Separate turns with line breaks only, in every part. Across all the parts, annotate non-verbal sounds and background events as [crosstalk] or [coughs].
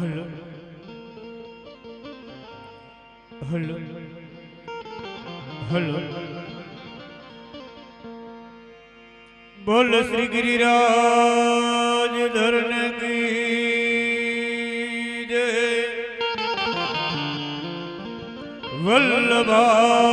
Hello. Hello. Hello. બોલ શ્રી ગિરિરાજ ધરણ કી વલ્લભા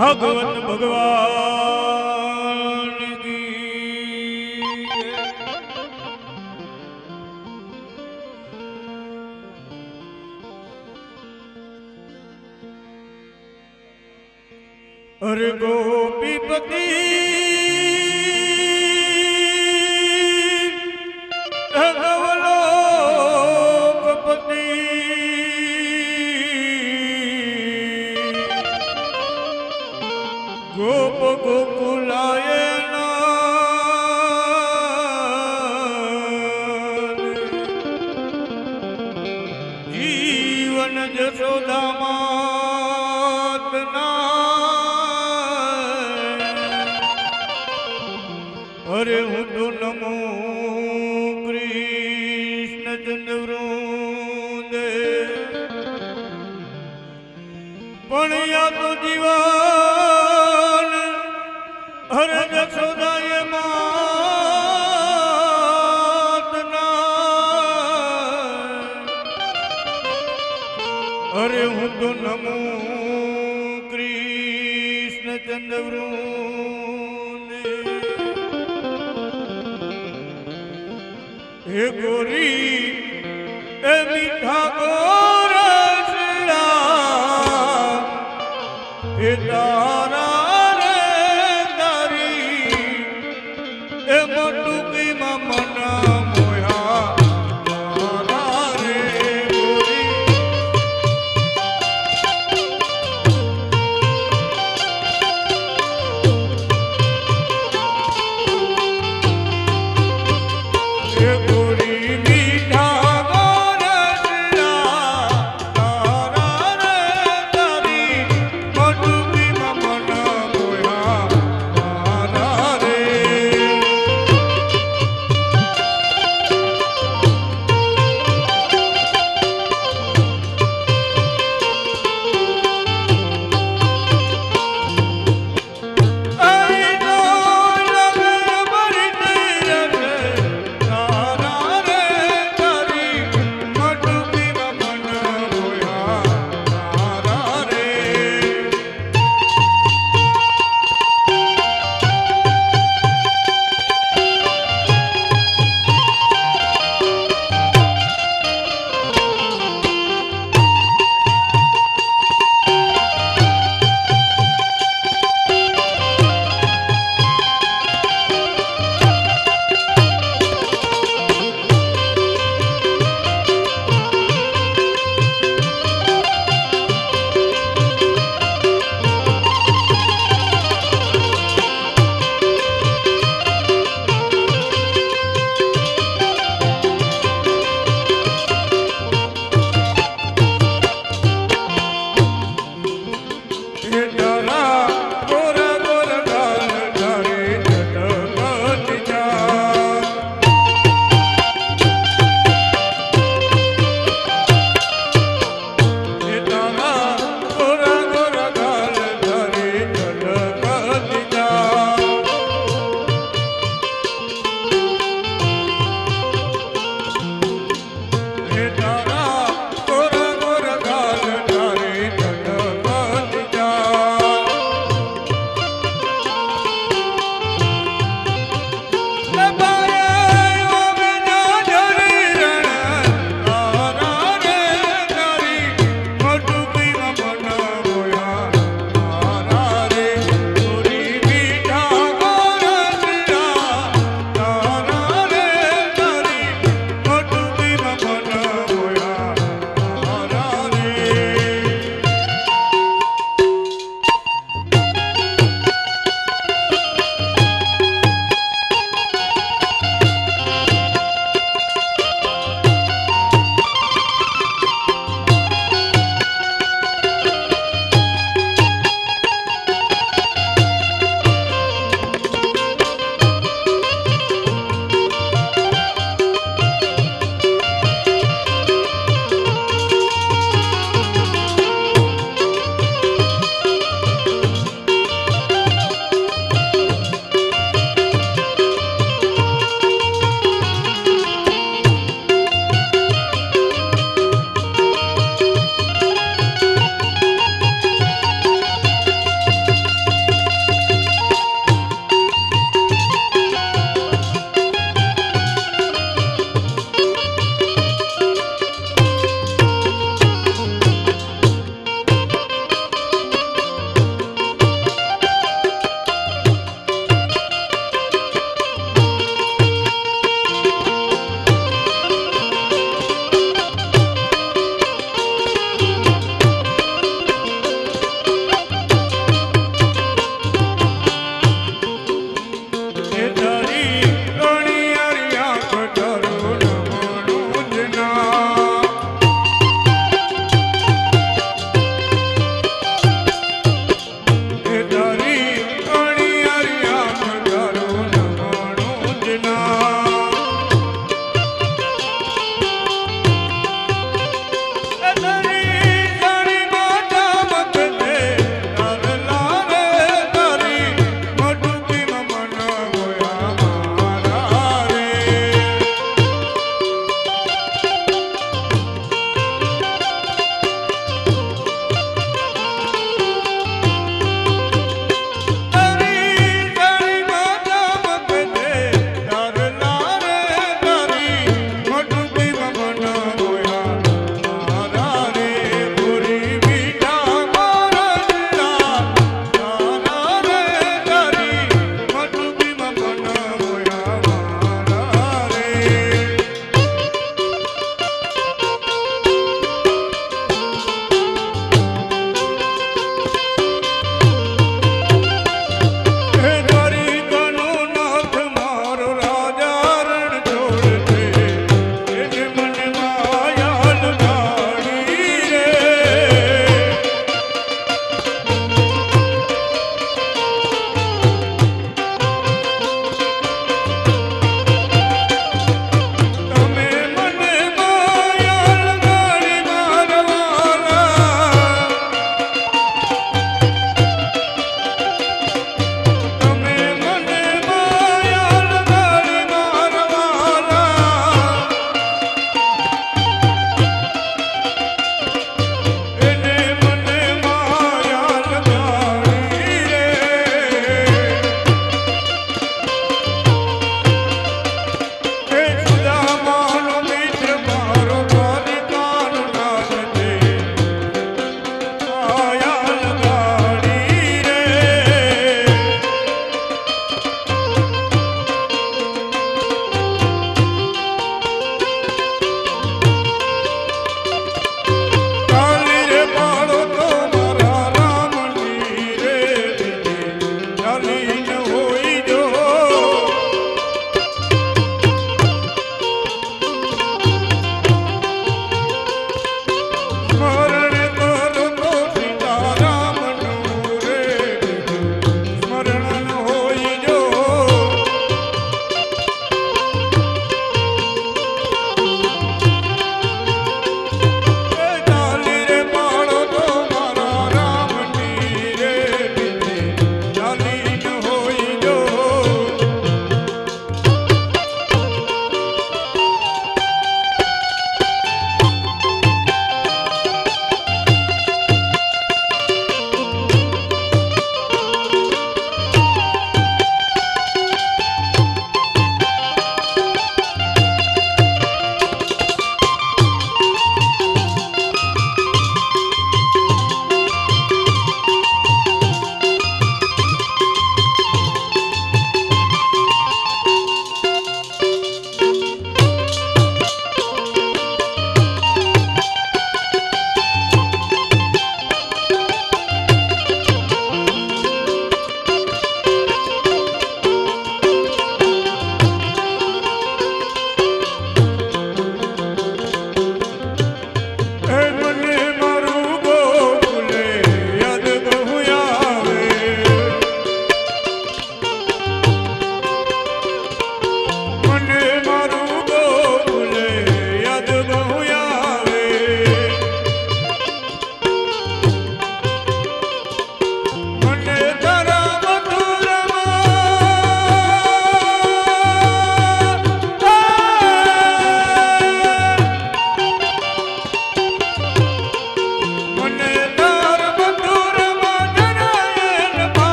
ભાગવત ભગવાન અરે ગોપીપતિ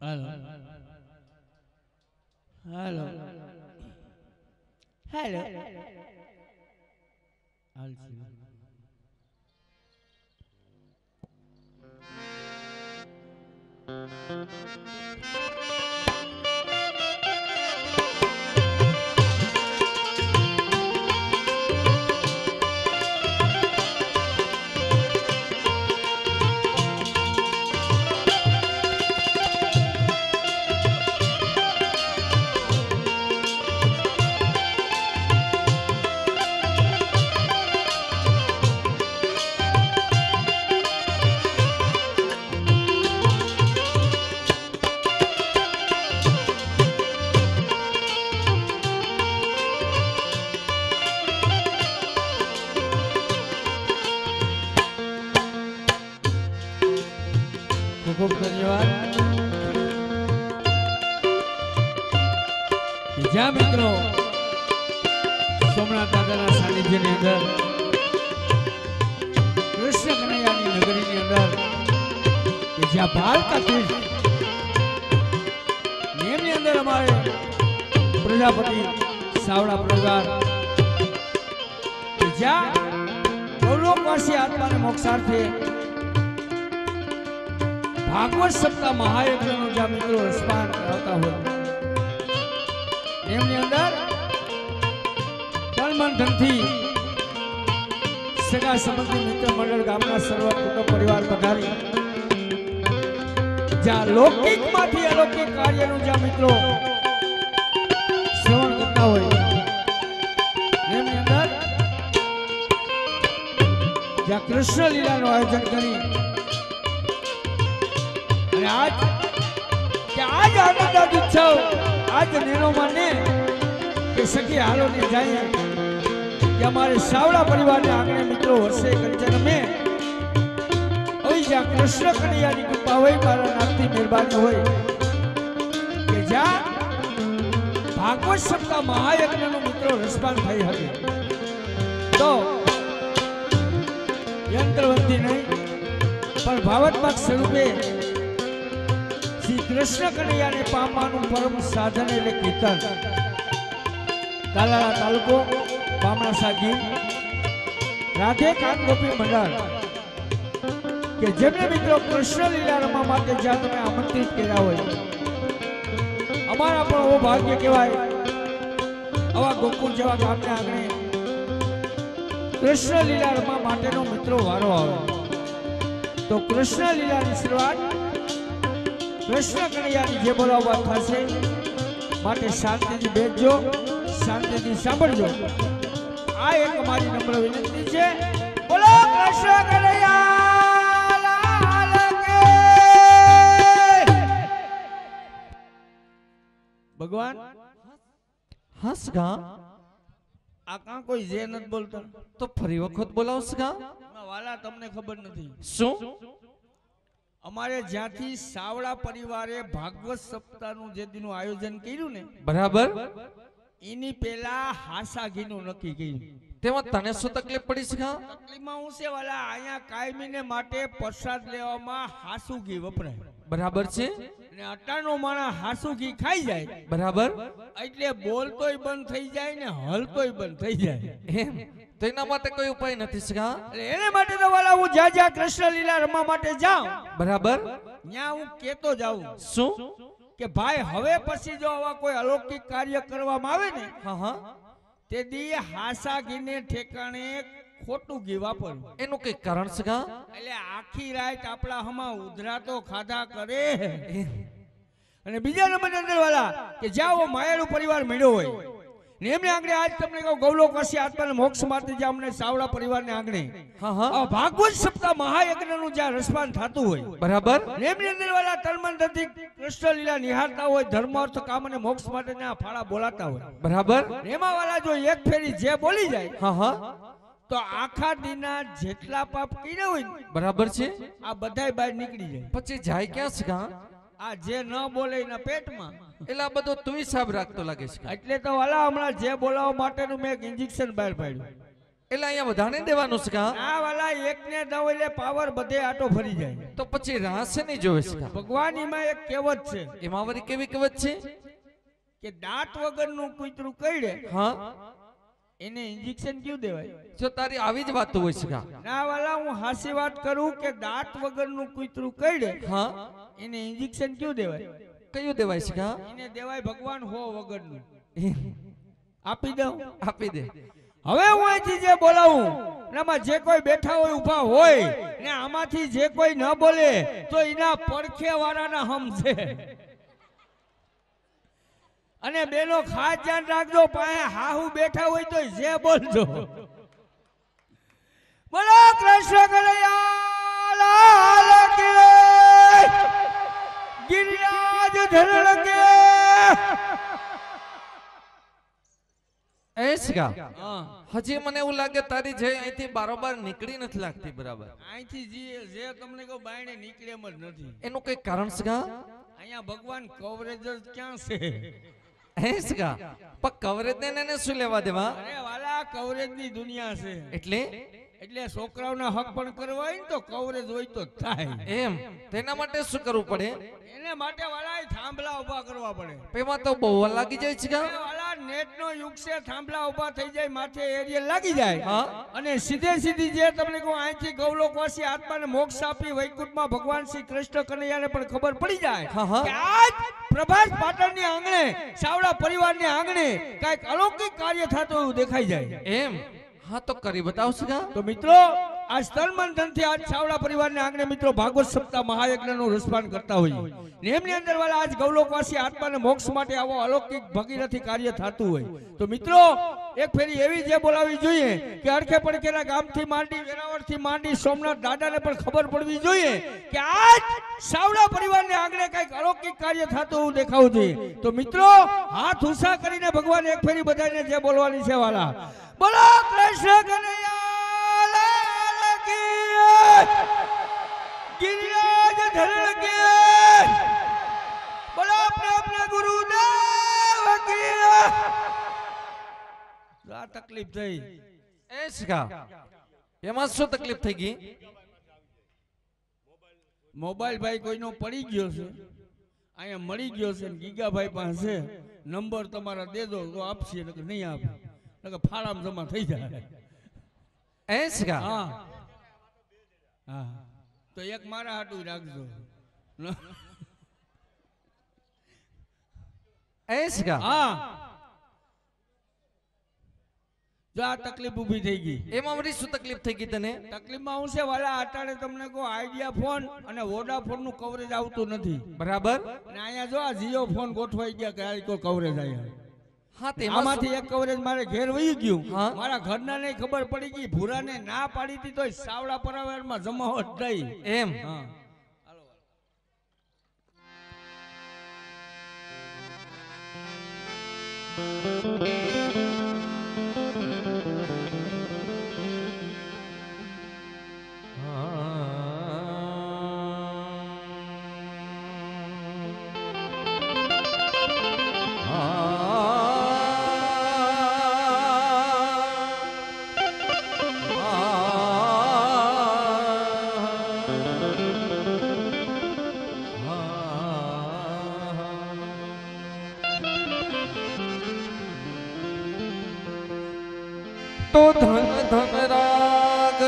હાલો. હાલો. હાલો.
હાલશે. ગામના સર્વ કુટુંબ પરિવાર પધારી. જ્યાં લૌકિકમાંથી અલૌકિક કાર્યનું જ્યાં મિત્રો શ્રવણ કરતા હોય. એમની અંદર જ્યાં કૃષ્ણ લીલાનું આયોજન કરી. અને આજ કે આજ આનંદ ઉત્સવ આજ નેનો માને કે સખી હાલો ને જાય. કે અમારે સાવડા પરિવારને આંગણે મિત્રો હશે કંચન મેં હવે જ્યાં કૃષ્ણ કનૈયાની કૃપા હોય, મારા નામથી મહેરબાની હોય. કે જ્યાં ભાગવત સપ્તાહ મહાયજ્ઞનો મિત્રો રસપાન થઈ હતી તો યંત્રવંતી નહીં, પણ ભાવત્મક સ્વરૂપે શ્રી કૃષ્ણ કનૈયાને પામવાનું પરમ સાધન એટલે કીર્તન. તાલાળા તાલુકો પામણા ગીર. રાધે કાન ગોપી મંડળ. કે જેમને મિત્રો કૃષ્ણ લીલા રમવા માટે જ્યાં તમે આમંત્રિત કર્યા હોય, અમારા પણ ઓ ભાગ્ય કહેવાય. આવા ગોકુળ જેવા ગામને આંગણે કૃષ્ણ લીલા રમવા માટેનો મિત્રો વારો આવે. તો કૃષ્ણ લીલાની શરૂઆત કૃષ્ણ કનૈયાની જે બોલાવવા થશે, માટે શાંતિથી બેસજો, શાંતિથી સાંભળજો. આ એક મારી નમ્ર વિનંતી છે. બોલો કૃષ્ણ કનૈયા! ભગવાન?
હસ ગા?
આ કાં કોઈ જે નથી બોલતા?
તો ફરી વખત બોલાવશ
ના, વાલા તમને ખબર નથી.
શું?
અમારે જ્યાંથી સાવડા પરિવારે ભાગવત સપ્તાહનું જે દિનનું આયોજન કર્યું ને
બરાબર.
એની પેલા હાસા ઘીનું નક્કી કર્યું.
તેમાં તને શું તકલીફ પડી છે
તકલીફમાં હું છે વાલા અહીંયા કાયમીને માટે પ્રસાદ લેવામાં હાસુ ઘી વપરાય.
બરાબર છે?
અને અટાણો માણસ હાસુ ઘી ખાઈ જાય.
બરાબર?
એટલે બોલતોય બંધ થઈ જાય ને હલતોય બંધ થઈ જાય.
એમ? તો એના માટે કોઈ ઉપાય નથી સગા
એને માટે તો વાલા હું જ્યાં જ્યાં કૃષ્ણ લીલા રમવા માટે જાઉં
બરાબર?
ત્યાં હું કેતો જાઉં
શું?
કે ભાઈ હવે પછી જો આવા કોઈ અલૌકિક કાર્ય કરવામાં આવે ને
હા હા.
તે દી હાસા ઘીને ઠેકાણે ખોટું ઘી વાપરવું
એનું કઈ કારણ સગા?
એટલે આખી રાત આપણા હમા ઉધરાતો ખાધા કરે. અને બીજા નંબર અંદર વાળા કે જ્યાં માયાળુ પરિવાર મળ્યો હોય ને એમને આંગણે આજ તમને કહું ગૌલોકવાસી આત્માને મોક્ષ માટે જે અમને સાવડા પરિવારને આંગણે.
હા હા.
આ ભાગવત સપ્તાહ મહાયજ્ઞનું જ્યાં રસપાન થતું હોય
બરાબર.
એમની અંદર વાળા તન્મનથી કૃષ્ણ લીલા નિહાળતા હોય ધર્મ અર્થ કામ અને મોક્ષ માટેના ફાળા બોલાતા હોય.
બરાબર.
એમાં વાળા જો એક ફેરી જે બોલી જાય
હા હા.
તો આખા દીના જેટલા પાપ કર્યા હોય ને
બરાબર છે?
આ બધાય બહાર નીકળી જાય.
પછી જાય ક્યાં છે કા
આ જે ન બોલે એના પેટમાં.
એટલે આ બધો તું સાબ રાખતો લાગે છે
એટલે તો વાલા હમણાં જે બોલાવવા માટેનું મેં એક ઇન્જેક્શન બહાર પાડ્યું.
એટલે અહીંયા વધારે દેવાનું છે કા
આ વાલા એકને દવ એટલે પાવર બધે આટો ફરી જાય.
તો પછી રાસ નહીં જોવે છે
ભગવાન એમાં એક કહેવત છે.
એમાં વળી કેવી કહેવત છે?
કે દાંત વગરનું કૂતરું કઈડે
હા?
એને ઇન્જેક્શન ક્યું દેવાય?
જો તારી આવી જ વાત હોય છે
ના વાલા હું હાસી વાત કરું કે દાંત વગરનું કૂતરું કઈડે
હા?
એને ઇન્જેક્શન ક્યું દેવાય?
કયું દેવાય છે
એને દેવાય ભગવાન હો વગરનું. આપી દઉં.
આપી દે.
હવે હું અહીંથી જે બોલાવું એમાં જે કોઈ બેઠા હોય ઊભા હોય ને આમાંથી જે કોઈ ન બોલે તો એના પડખે વાળાના હમ છે. અને બેનો ખાસ ધ્યાન રાખજો પાસે હાહુ બેઠા હોય તો જે બોલજો. બોલો કૃષ્ણ ગિરિરાજ ધરણ કે
હજી મને એવું લાગે તારી જે અહીંથી બારોબાર નીકળી નથી લાગતી બરાબર.
અહીંથી જે જે તમને કહો બાયણે નીકળે એમ જ નથી.
એનું કઈ કારણ છે
અહીંયા ભગવાન કવરેજ જ ક્યાં છે?
છે પણ કવરેજ ને શું લેવા દેવા?
અરે વાલા કવરેજની દુનિયા છે.
એટલે
એટલે છોકરાઓના હક પણ કરવા હોય ને તો કવરેજ હોય તો થાય.
એમ. તેના માટે શું કરવું પડે?
એને માટે વાળા થાંભલા ઊભા કરવા પડે.
એમાં તો બહુ લાગી જાય છે કા?
નેટ નો યુગ છે થાંભલા ઊભા થઈ જાય માથે એરિયલ લાગી જાય. અને સીધે સીધી જે તમને કહું અહીંથી ગૌલોકવાસી આત્માને મોક્ષ આપી વૈકુંઠમાં ભગવાન શ્રી કૃષ્ણ કનૈયાને પણ ખબર પડી જાય. કે આજ પ્રભાસ પાટણની આંગણે સાવડા પરિવારની આંગણે કાંઈક અલૌકિક કાર્ય થતું એવું દેખાઈ જાય.
એમ. હા તો કરી બતાવશે
તો મિત્રો આ સ્તન મંથનથી આજ સાવડા પરિવારના આંગણે મિત્રો ભાગવત સપ્તાહ મહાયજ્ઞનું રસપાન કરતા ને એમની અંદર વાળા આજ ગૌલોકવાસી આત્માને મોક્ષ માટે આવો અલૌકિક ભગીરથી કાર્ય થતું હોય. તો મિત્રો, એક ફેરી એવી જે બોલાવી જોઈએ કે અડખે પડખેના ગામથી માંડી, વેરાવળથી માંડી, સોમનાથ દાદાને પણ ખબર પડવી જોઈએ કે આજ સાવડા પરિવારને આંગણે કંઈક અલૌકિક કાર્ય થતું હું દેખાવું જોઈએ. તો મિત્રો, હાથ ઉષા કરીને ભગવાન એક ફેરી બધાને જે બોલવાની છે વાલા. બોલો, કૃષ્ણ કનૈયા! ગિરિરાજ ધરણ કે બોલો આપણે આપણે ગુરુદેવ કી આ તકલીફ થઈ.
એ છે એમાં શું તકલીફ થઈ ગઈ?
મોબાઈલ ભાઈ કોઈનો પડી ગયો છે. અહીંયા મળી ગયો છે ગીગાભાઈ પાસે નંબર તમારા દે દો તો આપશે નહીં આપે. ફાળામાં જમા થઈ જાય.
એ કા
હા. હા. તો એક મારા હાટું રાખજો. હા. જો આ તકલીફ ઊભી થઈ ગઈ.
એમાં વળી શું તકલીફ થઈ ગઈ તને?
તકલીફમાં હું છે વાલા અટાણે તમને કહું આઈડિયા ફોન અને વોડાફોનનું કવરેજ આવતું નથી.
બરાબર.
અને અહીંયા જો આ જીઓ ફોન ગોઠવાઈ ગયા કે આ કોઈ કવરેજ આવ્યા આમાંથી એક કવરેજ મારે ઘેર વહી ગયું. મારા ઘરના ને ખબર પડી ગઈ ભૂરાને ના પાડી હતી તો સાવડા પરાવરમાં જમાવટ થઈ
એમ.
હા.
તો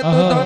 રાગ તો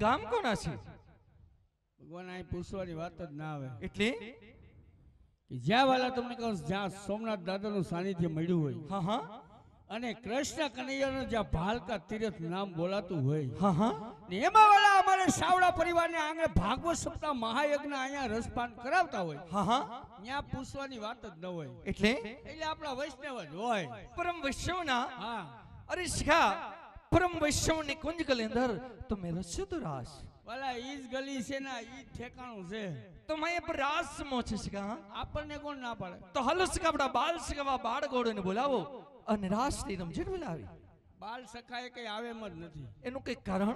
ગામ કોના છે?
ભગવાન અહીં પૂછવાની વાત જ ના આવે.
એટલે?
કે જ્યાં વાલા તમને કહું જ્યાં સોમનાથ દાદાનું સાનિધ્ય મળ્યું હોય
હા હા.
અને કૃષ્ણ કનૈયાનું જ્યાં ભાલકા તીર્થ નામ બોલાતું હોય
હા હા.
ને એમાં વાલા અમારે સાવડા પરિવારને આંગણે ભાગવત સપ્તાહ મહાયજ્ઞ અહીંયા રસપાન કરાવતા હોય
હા હા.
ત્યાં પૂછવાની વાત જ ન હોય.
એટલે?
એટલે આપણા વૈષ્ણવ જ હોય.
પરમ વૈષ્ણવના?
હા.
અરે સખા પરમ વૈષ્ણવની કુંજ ગલી અંદર તો મેં રસ્યો તો રાસ.
વાલા ઈજ ગલી છે ના ઈ ઠેકાણું છે.
તો મેં પર રાસ સમો છે
આપણને કોણ ના પાડે?
તો હાલો આપણા બાલ સખાવા બાળ ગોળોને બોલાવો અને રાસની રમઝટ બોલાવી.
બાલ સખાએ કઈ આવે એમ જ નથી.
એનું કઈ કારણ?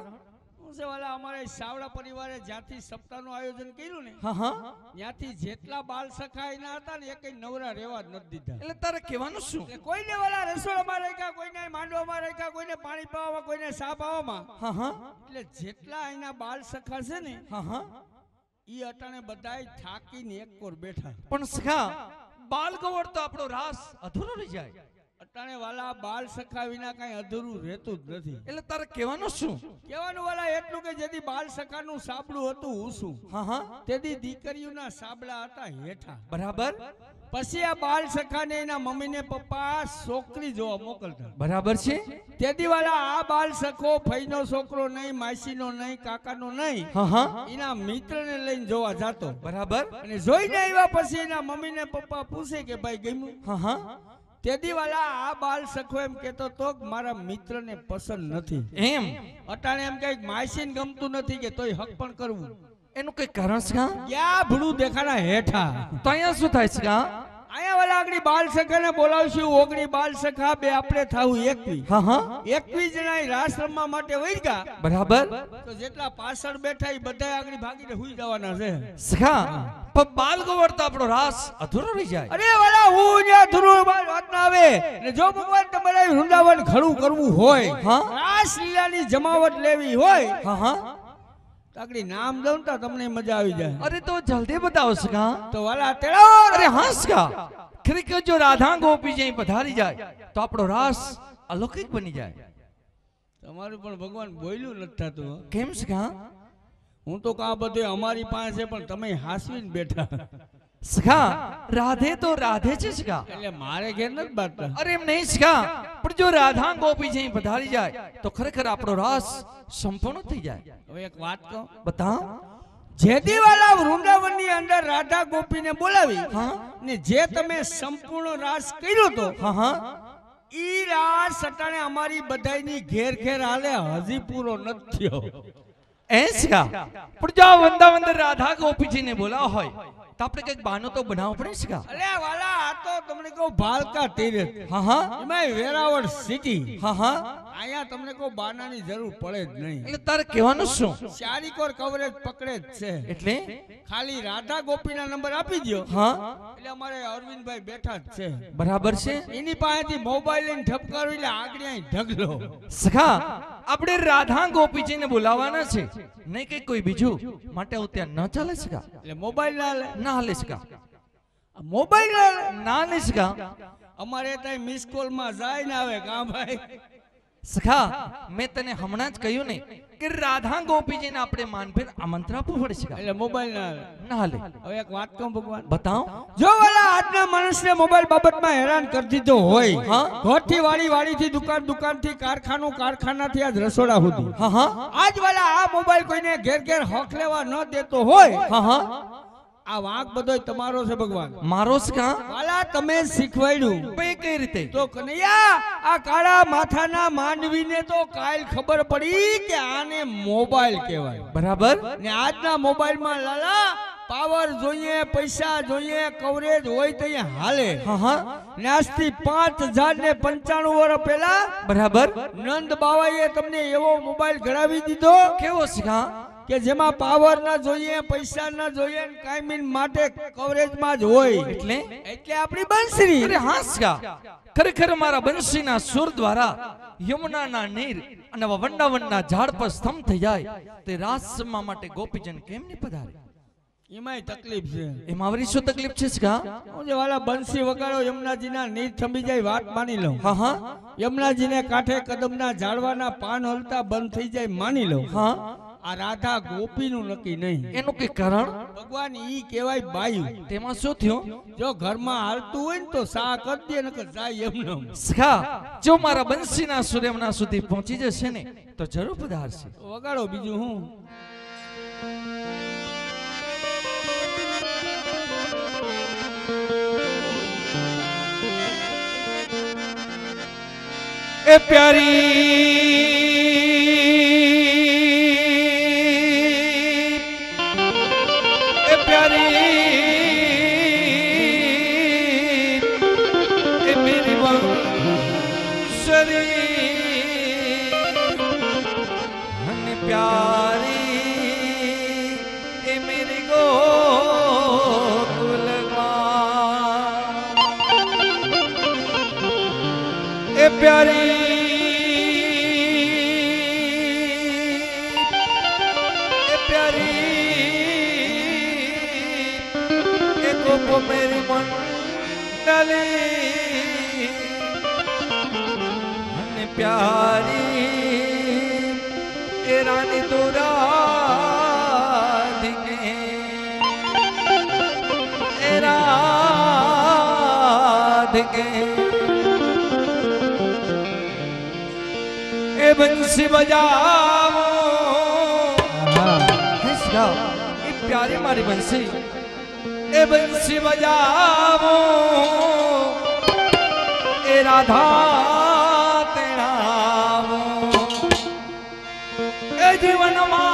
છે વાલા અમારે સાવડા પરિવારે જ્યાંથી સપ્તાહનું આયોજન કર્યું ને ત્યાંથી જેટલા બાલ સખાય ના હતા ને એ નવરા રેવા જ નથી દીધા.
એટલે તારે કહેવાનું શું?
કોઈને વાલા રસોડામાં રાખ્યા કોઈને માંડવામાં રાખ્યા કોઈને પાણી પાવામાં કોઈને સા પાવામાં. એટલે જેટલા એના બાલ સખા છે ને ઈ અટાણે બધાય થાકીને એક કોર બેઠા.
પણ સખા બાલ ગવડ તો આપણો રાસ અધૂરો રહી જાય.
અટાણે વાલા બાલ સખા વિના કઈ અધૂરું રહેતું જ નથી.
એટલે તારે કહેવાનું શું?
કહેવાનું વાલા એટલું કે જેથી બાલ સખાનું સાબડું હતું ઊંસું.
હા હા.
તેથી દીકરીઓના સાબડા હતા હેઠા.
બરાબર.
પછી આ બાલ સખાને એના મમ્મી ને પપ્પા છોકરી જોવા મોકલતા.
બરાબર છે.
તેથી વાલા આ બાલ સખો ફઈનો છોકરો નહીં માસીનો નહીં કાકાનો નહીં
હા હા.
એના મિત્રને લઈને જોવા જાતો.
બરાબર.
અને જોઈને આવ્યા પછી એના મમ્મી ને પપ્પા પૂછે કે ભાઈ ગમ્યું?
હા હા.
તેથી વાલા આ બાલ સખો એમ કેતો તો મારા મારા મિત્રને પસંદ નથી.
એમ?
અટાણે એમ કઈ માયસીન ગમતું નથી કે તોય હક પણ કરવું.
એનું કઈ કારણ છે
ક્યાં ભૂડું દેખાડા હેઠા?
તો અહીંયા શું થાય છે?
અહીંયા વાલા આગળ બાલ સખાને બોલાવશું ઓગણી બાલ સખા બે આપણે થાવું એકવી.
હા હા.
એકવીસ જણા રાસ રમવા માટે વહી
બરાબર.
તો જેટલા પાછળ બેઠા એ બધા આગળ ભાગીને હુઈ જવાના છે.
સખા પણ બાલ ગોવડ આપણો રાસ અધૂરો રહી જાય.
અરે વાલા હું બાલ વાત ના આવે. ને જો ભગવાન તમારે વૃંદાવન ખડું કરવું હોય
હા.
રાસ લીલાની જમાવટ લેવી હોય
હા હા.
તો આગળ નામ દઉં તો તમને મજા આવી જાય.
અરે તો જલ્દી બતાવો સખા
તો વાલા તેડો.
અરે કા સખા ખરેખર જો રાધા ગોપી જઈ પધારી જાય તો આપણો રાસ અલૌકિક બની જાય.
તમારું પણ ભગવાન બોલ્યું નથી થતું.
કેમ સખા
હું તો કા બધું અમારી પાસે પણ તમે હાસવીને બેઠા.
સખા રાધે તો રાધે છે સખા
એટલે મારે ઘેર નથી બાંધતા.
અરે એમ નહીં સખા પણ જો રાધા ગોપી જઈ પધારી જાય તો ખરેખર આપણો રસ સંપૂર્ણ થઈ જાય.
હવે એક વાત કહું.
બતાવ.
જેદીવાલા વૃંદાવનની અંદર રાધા ગોપીને બોલાવી
હા.
ને જે તમે સંપૂર્ણ રાસ કર્યો તો
હા હા.
ઈ રાસ અટાણે અમારી બધાની ઘેર ઘેર હાલે હજી પૂરો નથી થયો.
એ સખા પણ જો વૃંદાવન રાધા ગોપીજીને બોલાવ હોય તો આપણે કંઈક બાનો તો બનાવવો પડે સખા
અરે વાલા આ તો તમને કહું ભાલકા તીરથ
હા હા.
એમાં વેરાવળ સિટી
હા હા.
અહીંયા તમને કોઈ બાનાની જરૂર પડે જ નહીં.
એટલે તારે કહેવાનું શું?
ચારી કોર કવરેજ પકડે જ છે.
એટલે?
ખાલી રાધા ગોપીના નંબર આપી દો
હા.
એટલે અમારે અરવિંદભાઈ બેઠા જ છે.
બરાબર છે?
એની પાસેથી મોબાઈલ લઈને ઠપકારો એટલે આગળ અહીં ઢગલો.
સખા આપણે રાધા ગોપીજીને બોલાવવાના છે. નહીં કે કોઈ બીજું? માટે હું ત્યાં ન ચાલે સખા?
એટલે મોબાઈલ ના લે
ના હાલે સખા.
મોબાઈલ ના
હાલે. સખા.
અમારે ત્યાં મિસ કોલમાં જાય ને આવે. કા ભાઈ.
સખા મેં તને હમણાં જ કહ્યું ને કે રાધા ગોપીજીને આપણે માનભેર આમંત્ર આપવું પડશે
એટલે મોબાઈલ ના
ના હાલે.
હવે એક વાત કહું ભગવાન.
બતાવ.
જો વાલા આજના માણસને મોબાઈલ બાબતમાં હેરાન કરી દીધો હોય
હા.
ઘરથી વાડી વાડીથી દુકાન દુકાનથી કારખાનું કારખાનાથી આજ રસોડા સુધી.
હા હા.
આજ વાલા આ મોબાઈલ કોઈને ઘેર ઘેર હક લેવા ન દેતો હોય
હા હા.
આ વાંક બધો તમારો છે ભગવાન.
મારો સખા
વાલા તમે શીખવાડ્યું.
ભાઈ કઈ રીતે?
તો કનૈયા આ કાળા માથાના માંડવીને તો કાલ ખબર પડી કે આને મોબાઈલ કહેવાય.
બરાબર?
ને આજના મોબાઈલમાં લાલા પાવર જોઈએ પૈસા જોઈએ કવરેજ હોય તો હાલે.
હા હા.
ને આજથી પાંચ હજાર ને પંચાણું વર્ષ પહેલા
બરાબર.
નંદ બાવાએ તમને એવો મોબાઈલ ઘડાવી દીધો.
કેવો સખા
કે જેમાં પાવર ના જોઈએ પૈસા ના જોઈએ કાયમી માટે કવરેજમાં જ હોય.
એટલે?
એટલે આપણી બંસરી.
અરે ખરેખર મારા બંસીના સુર દ્વારા યમુનાના નીર અને વંડાવનના ઝાડ પર સ્તંભ થઈ જાય તે રાસમા માટે ગોપીજન કેમ ન પધારે?
એમાંય તકલીફ છે.
એમાં આવરી શું તકલીફ છે કા
હું જે વાલા બંસી વગાડો યમુનાજીના નીર થંભી જાય વાત માની લઉં.
હા હા.
યમુનાજીને કાંઠે કદમના ઝાડવાના પાન હલતા બંધ થઈ જાય માની લઉં.
હા.
આ રાધા ગોપીનું નક્કી નહીં.
એનું કઈ કારણ?
ભગવાન ઈ કહેવાય બાયું.
તેમાં શું થયું?
જો ઘરમાં હાલતું હોય ને તો સા કરી દે જાય એમ
નમ સા જો મારા બંસીના સુરેમના સુધી પહોંચી જશે ને તો જરૂર પધારશે.
વગાડો બીજું હું.
એ પ્યારી બંસી બજાવો એ પ્યારી મારી બંસી એ બંસી બજાવો એ રાધા તેણાવો એ જીવનમાં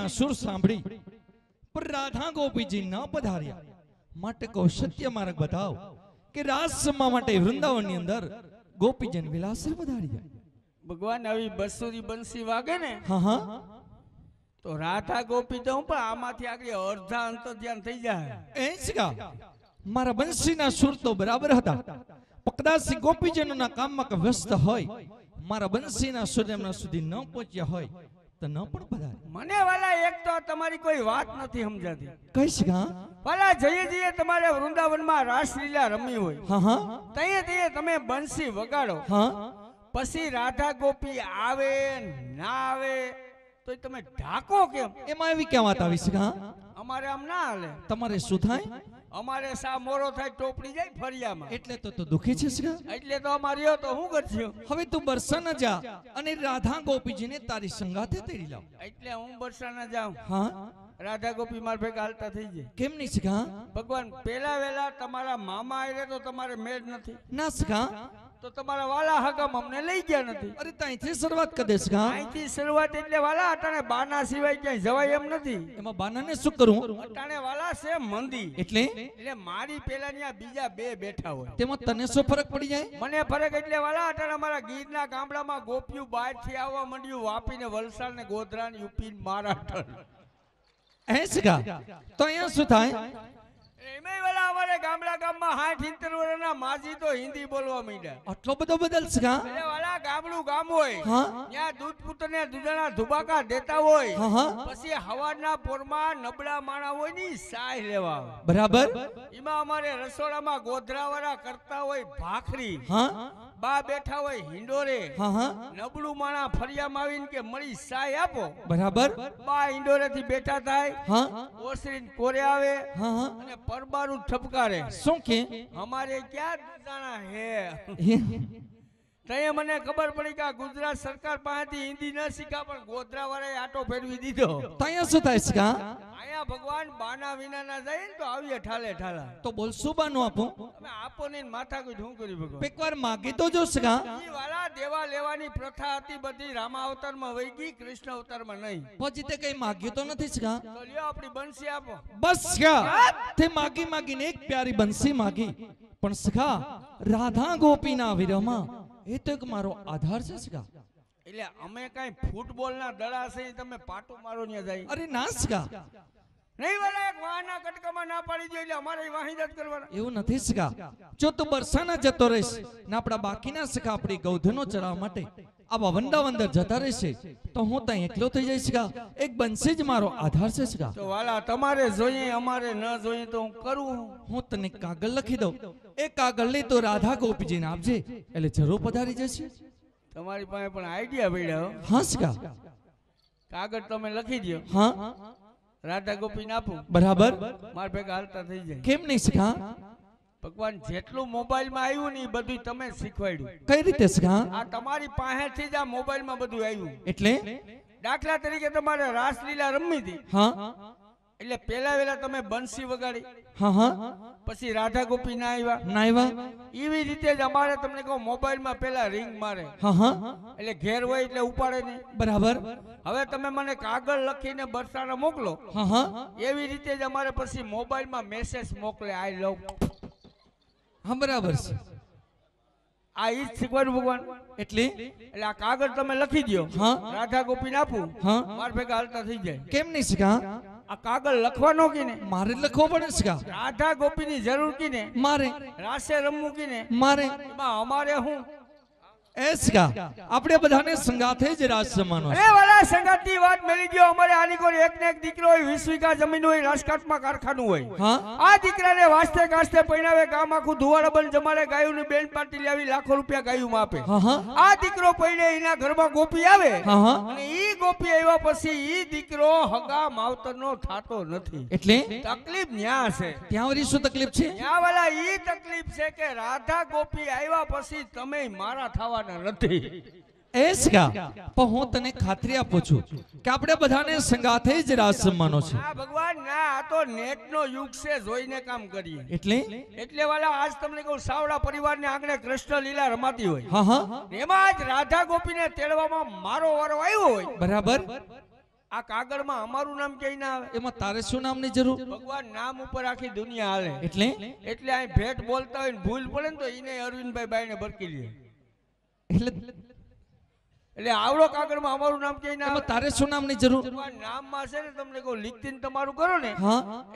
મારા
સુર
સાંભળી. પણ રાધા ગોપીજી ન પધાર્યા. માટે કહો સત્ય માર્ગ બતાવ કે રાસ સમા માટે વૃંદાવનની અંદર ગોપીજન વિલાસર પધાર્યા.
ભગવાન આવી બસુરી બંસી વાગે ને
હા હા.
તો રાધા ગોપી તો પણ આમાંથી આગળ અડધા અંતર ધ્યાન થઈ જાય.
એ જ કા? મારા બંસીના સુર તો બરાબર હતા. પકદાસી ગોપીજનોના કામમાં કે વ્યસ્ત હોય મારા બંસીના સુર એમના સુધી ન પહોંચ્યા હોય તો ન પણ પધારે.
મને વાલા એક તો તમારી કોઈ વાત નથી સમજાતી.
કઈ શકા
વાલા જઈએ જઈએ તમારે વૃંદાવનમાં રાસલીલા રમી હોય.
હા હા.
તઈએ તઈએ તમે બંસી વગાડો.
હા.
પછી રાધા ગોપી આવે ના આવે તો તમે ઢાકો કેમ?
એમાં એવી ક્યાં વાત આવી શકા
અમારે આમ ના હાલે.
તમારે શું થાય?
અમારે સા મોરો થાય ટોપડી જાય ફરિયામાં
એટલે તો તો દુખી છે
એટલે તો અમારી તો હું કરજો?
હવે તું બરસા ન જા અને રાધા ગોપીજીને તારી સંગાતે તેડી લાવ.
એટલે હું બરસાના જાઉં.
હા?
રાધા ગોપી માર ભેગા હાલતા થઈ જાય.
કેમ નહીં સગા?
ભગવાન પેલા વેલા તમારા મામા આવે તો તમારે મેળ નથી.
ના શકા
તો તમારા વાલા હગમ અમને લઈ ગયા નથી.
અરે ત્યાંથી શરૂઆત કરી દેશ શકા
અહીંથી શરૂઆત એટલે વાલા અટાણે બાના સિવાય ક્યાંય જવાય એમ નથી.
એમાં બાનાને શું કરું?
અટાણે વાલા છે મંદી.
એટલે?
એટલે મારી પેલા આ બીજા બે બેઠા હોય.
તેમાં તને શું ફરક પડી જાય?
મને ફરક એટલે વાલા અટાણે અમારા ગીરના ગામડામાં ગોપિયું બહારથી આવવા માંડ્યું વાપીને વલસાડ ને ગોધરા ને યુપી ને મહારાષ્ટ્ર
હે તો અહીંયા શું થાય?
એમાંય વાલા અમારે ગામડા ગામમાં હાઠ ઇંતર વર્ષના માજી તો હિન્દી બોલવા માંડ્યા.
આટલો બધો બદલ શકા
એટલે વાલા ગામડું ગામ હોય ત્યાં દૂધ પુત્રને દૂધના ધુબાકા દેતા હોય પછી હવારના પોરમાં નબળા માણા હોયની સાય લેવા
બરાબર?
એમાં અમારે રસોડામાં ગોધરાવાળા કરતા હોય ભાખરી.
હા?
બા બેઠા હોય હિંડોરે નબળું માણા ફરિયામાં આવીને કે મળી સાય આપો.
બરાબર.
બા હિંડોરે થી બેઠા થાય
હા.
કોરે આવે અને પરબારું ઠપકારે.
શું કે?
અમારે ક્યાં જાણા હે? તઈએ મને ખબર પડી કે આ ગુજરાત સરકાર પાસેથી હિન્દી ન શીખા પણ ગોધરા વાળાએ આટો ફેરવી દીધો.
તો શું થાય શકા
અહીંયા ભગવાન બાના વિના ના જાય ને તો આવીએ ઠાલે ઠાલા.
તો બોલ શું બાનું આપું?
આપો ને માથા કોઈ શું કર્યું ભગવાન?
એકવાર માગી તો જો શકા
વાળા દેવા લેવાની પ્રથા હતી બધી રામા અવતારમાં વહી ગઈ કૃષ્ણ અવતારમાં નહીં.
પછી તે કઈ માગ્યું તો નથી શકા
તો લ્યો આપણી બંસી આપો.
બસ શકા તે માગી માગીને એક પ્યારી બંસી માગી. પણ શકા રાધા ગોપીના વિરહમાં એ તો એક મારો આધાર છે સગા.
એટલે અમે કઈ ફૂટબોલ ના દડા છે તમે પાટો મારો ન્યા જાય.
અરે ના શકા
નહીં વાલા એક વાહના કટકામાં ના પાડી દે એટલે અમારે વાહિંદા જ કરવાના.
એવું નથી શકા જો તું બરસાના જતો રહીશ ને આપણા બાકીના સગા આપણી ગૌધનો ચરાવવા માટે આવા વંદાવંદર જતા રહેશે તો હું ત્યાં એકલો થઈ જઈશ કા? એક બનશે જ મારો આધાર છે કા?
તો વાલા તમારે જોઈએ અમારે ન જોઈએ તો હું કરું?
હું તને કાગળ લખી દઉં. એ કાગળ લઈ તો રાધા ગોપીજીને આપજે એટલે જરૂર પધારી જશે.
તમારી પાસે પણ આઈડિયા પડ્યા હો.
હા શકા
કાગળ તમે લખી દો
હા?
રાધા ગોપીને આપું.
બરાબર.
મારા ભેગા હાલતા થઈ જાય.
કેમ નહીં શકા
ભગવાન જેટલું મોબાઈલમાં આવ્યું ને એ બધું તમે શીખવાડ્યું.
કઈ રીતે
આ તમારી પાસેથી જ આ મોબાઈલમાં બધું આવ્યું.
એટલે?
દાખલા તરીકે તમારે રાસલીલા રમવી હતી.
હા.
એટલે પેલા વેલા તમે બંસી વગાડી.
હા હા.
પછી રાધા ગોપી ના આવ્યા
ના આવ્યા
એવી રીતે જ અમારે તમને કહું મોબાઈલમાં પેલા રિંગ મારે.
હા હા.
એટલે ઘેર હોય એટલે ઉપાડે નહીં.
બરાબર.
હવે તમે મને કાગળ લખીને બરસાને મોકલો.
હા હા.
એવી રીતે જ અમારે પછી મોબાઈલમાં મેસેજ મોકલે આઈ લવ
હા બરાબર છે.
આ ઈ જ શીખવાડું ભગવાન.
એટલે?
એટલે આ કાગળ તમે લખી દો
હા.
રાધા ગોપીને આપું.
હા.
માર ભેગા હાલતા થઈ જાય.
કેમ નહીં શીખા?
આ કાગળ લખવાનો કે ને
મારે લખવો પડે શકા
રાધા ગોપીની જરૂર કી ને
મારે.
રાસે રમવું કી ને
મારે
અમારે હું?
એ આપણે બધાને સંગાથે જ રાજ સમાનો
એ વાલા સંગાતની વાત મેલી ગયો. અમારે આની કોઈ એક ને એક દીકરો હોય વીસ વીઘા જમીન હોય રાજકાટમાં કારખાનું હોય.
હા?
આ દીકરાને વાસ્તે કાસ્તે પૈણાવે ગામ આખું ધુવાડા બંધ જમાડે ગાયું બેન પાટી લાવી લાખો રૂપિયા ગાયું આપે
હા હા.
આ દીકરો પૈણે એના ઘરમાં ગોપી આવે. અને ઈ ગોપી આવ્યા પછી ઈ દીકરો હગા માવતરનો થાતો નથી.
એટલે?
તકલીફ ન્યા છે.
ત્યાં વળી શું તકલીફ છે?
ન્યા વાલા ઈ તકલીફ છે કે રાધા ગોપી આવ્યા પછી તમે મારા થવાના નથી.
એ પણ હું તને ખાતરી આપું છું કે આપણે બધાને સંગાથે જ રાસ રમવાનો છે.
આ ભગવાન ના આ તો નેટ નો યુગ છે જોઈને કામ કરીએ.
એટલે?
એટલે વાલા આજ તમને કહું સાવડા પરિવારને આંગણે કૃષ્ણ લીલા રમાતી હોય.
હા હા.
એમાં જ રાધા ગોપીને તેડવામાં મારો વારો આવ્યો હોય.
બરાબર.
આ કાગળમાં અમારું નામ ક્યાંય ના આવે?
એમાં તારે શું નામની જરૂર?
ભગવાન નામ ઉપર આખી દુનિયા હાલે.
એટલે?
એટલે અહીં ભેટ બોલતા હોય ભૂલ પડે ને તો એને અરવિંદભાઈ બાઈને ભરકી લે.
એટલે
એટલે આવડો કાગળમાં અમારું નામ કે
એમાં તારે શું નામની જરૂર?
નામમાં છે ને તમને કહું લીખતીને તમારું કરો ને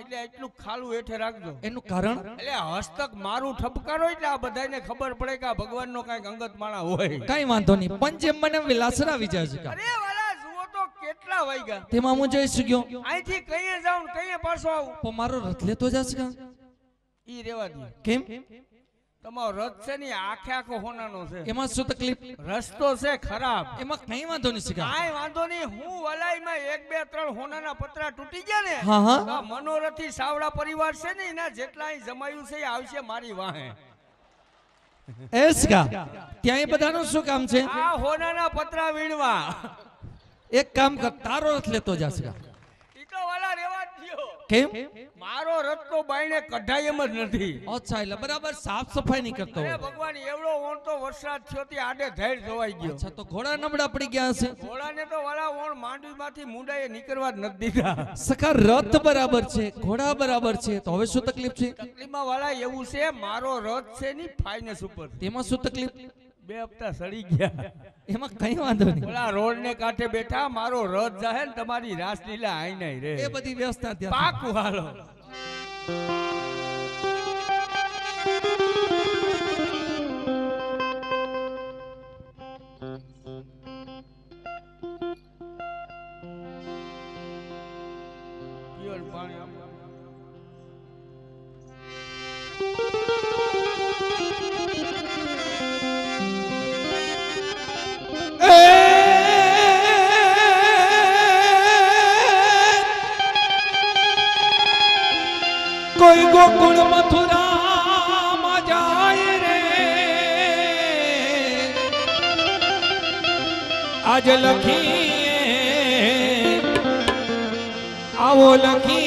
એટલે એટલું ખાલું હેઠે રાખજો.
એનું કારણ?
એટલે હસ્તક મારું ઠપકારો એટલે આ બધાને ખબર પડે કે આ ભગવાનનો કાંઈક અંગત માણા હોય.
કઈ વાંધો નહીં પણ જેમ મને વિલાસરા વિજય
અરે વાલા જુઓ તો કેટલા વાગ્યા
તેમાં હું જઈ શક્યો?
અહીંથી કઈએ જાઉં કઈએ પાછો આવું.
પણ મારો રથ લેતો જશે
ઈ રેવા દે
કેમ?
તમારો રથ છે ને આખે આખો હોનાનો છે.
એમાં શું તકલીફ?
રસ્તો છે ખરાબ.
એમાં કઈ વાંધો નહીં શીખા
કાંઈ વાંધો નહીં હું વલાઈમાં એક બે ત્રણ હોનાના પતરા તૂટી ગયા ને
હા
મનોરથી સાવડા પરિવાર છે ને એના જેટલા અહીં જમાયું છે એ આવશે મારી વાહે.
એ ત્યાં એ બધાનું શું કામ છે?
આ હોનાના પતરા વીણવા.
એક કામ કર તારો રથ લેતો જશે કા.
ઈ તો વાલા રેવા જ દ્યો.
કેમ?
મારો રથ તો બાઈને કઢાય એમ જ નથી.
અચ્છા એટલે બરાબર સાફ સફાઈ નહીં કરતો
ભગવાન એવડો ઓણ તો વરસાદ થયો તે આડે ધૈર જોવાઈ ગયો.
અચ્છા તો ઘોડા નબળા પડી ગયા હશે?
ઘોડાને તો વાળા ઓણ માંડવીમાંથી મુંડાએ નીકળવા જ નથી દીધા.
સખા રથ બરાબર છે ઘોડા બરાબર છે તો હવે શું તકલીફ છે?
તકલીફમાં વાળા એવું છે મારો રથ છે ની ફાઇનસ ઉપર.
તેમાં શું તકલીફ?
બે હપ્તા સડી ગયા.
એમાં કઈ વાંધો નહીં.
ઓલા રોડ ને કાંઠે બેઠા મારો રથ જાહે ને તમારી રાસલીલા આઈ નહીં રે.
એ બધી વ્યવસ્થા
પાકું હાલો
લખીએ. આવો લખીએ.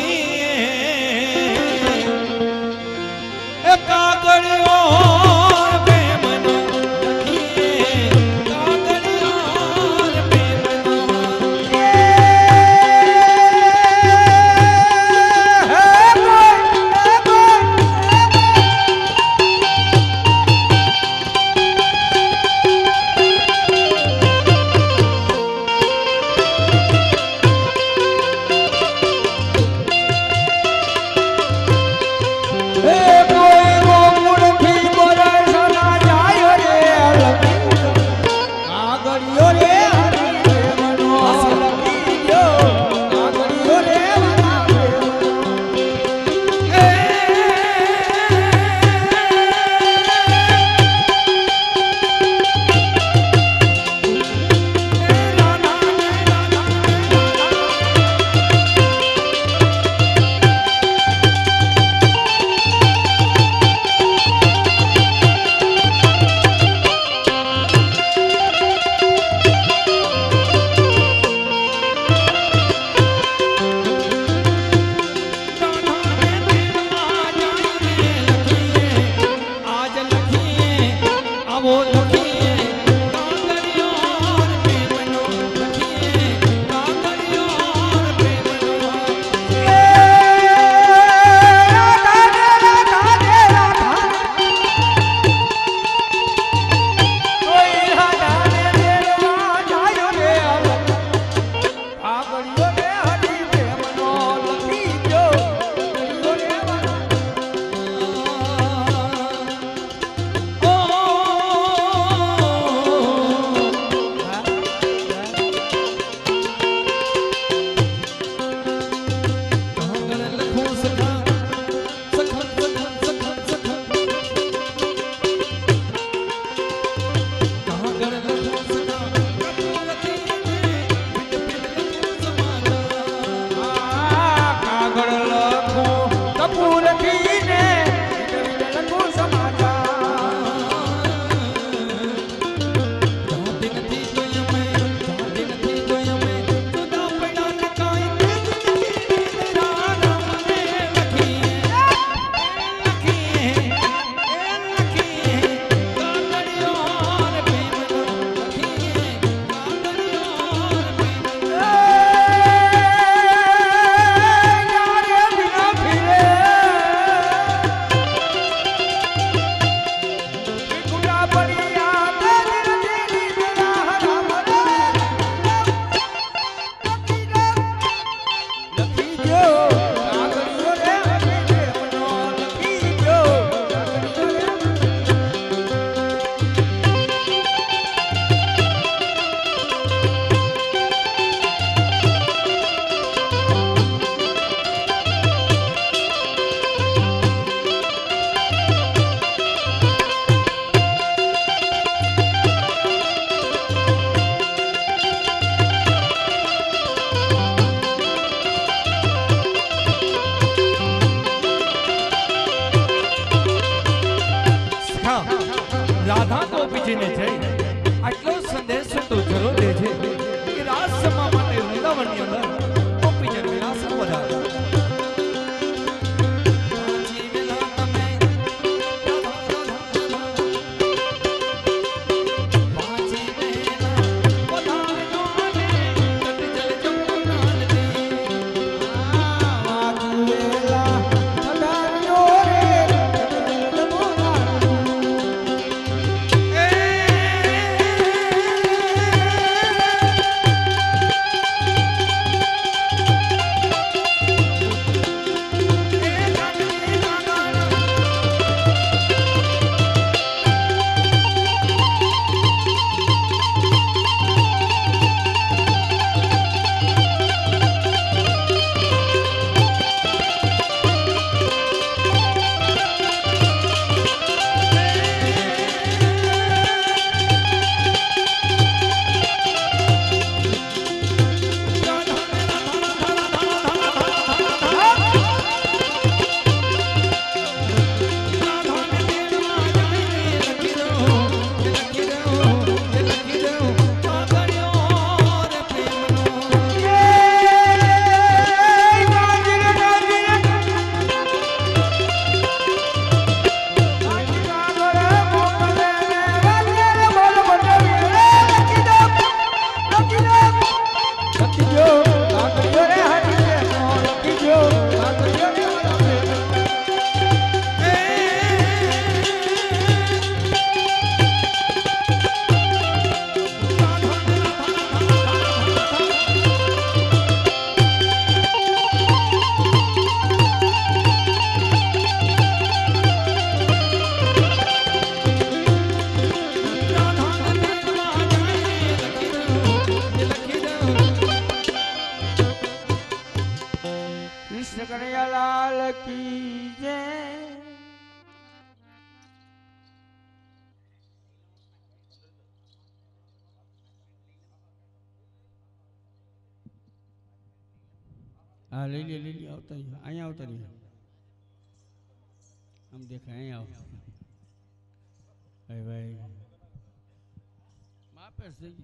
દેખાય અહીંયા આવો. ભાઈ માપે થઈ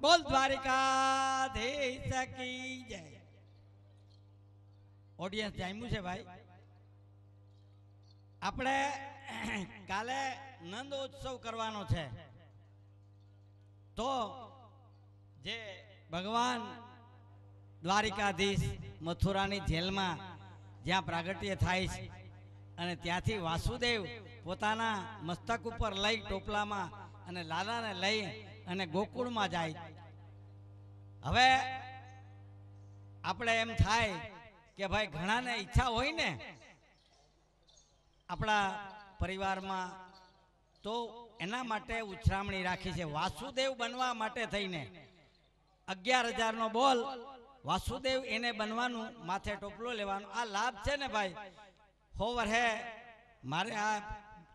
બોલ દ્વારિકાધીશ સકી જય. ઓડિયન્સ જામ્યું છે, ભાઈ. આપણે કાલે નંદ ઉત્સવ કરવાનો છે. તો જે ભગવાન દ્વારિકાધીશ મથુરાની જેલમાં જ્યાં પ્રાગટ્ય થાય છે અને ત્યાંથી વાસુદેવ પોતાના મસ્તક ઉપર લઈ ટોપલામાં અને લાલાને લઈ અને ગોકુળમાં જાય. હવે આપણે એમ થાય કે ભાઈ ઘણાને ઈચ્છા હોય ને આપણા પરિવારમાં તો એના માટે ઉછરામણી રાખી છે. વાસુદેવ બનવા માટે થઈને અગિયાર હજારનો બોલ. વાસુદેવ એને બનવાનું માથે ટોપલો લેવાનો. આ લાભ છે ને ભાઈ? હોવર હે. મારે આ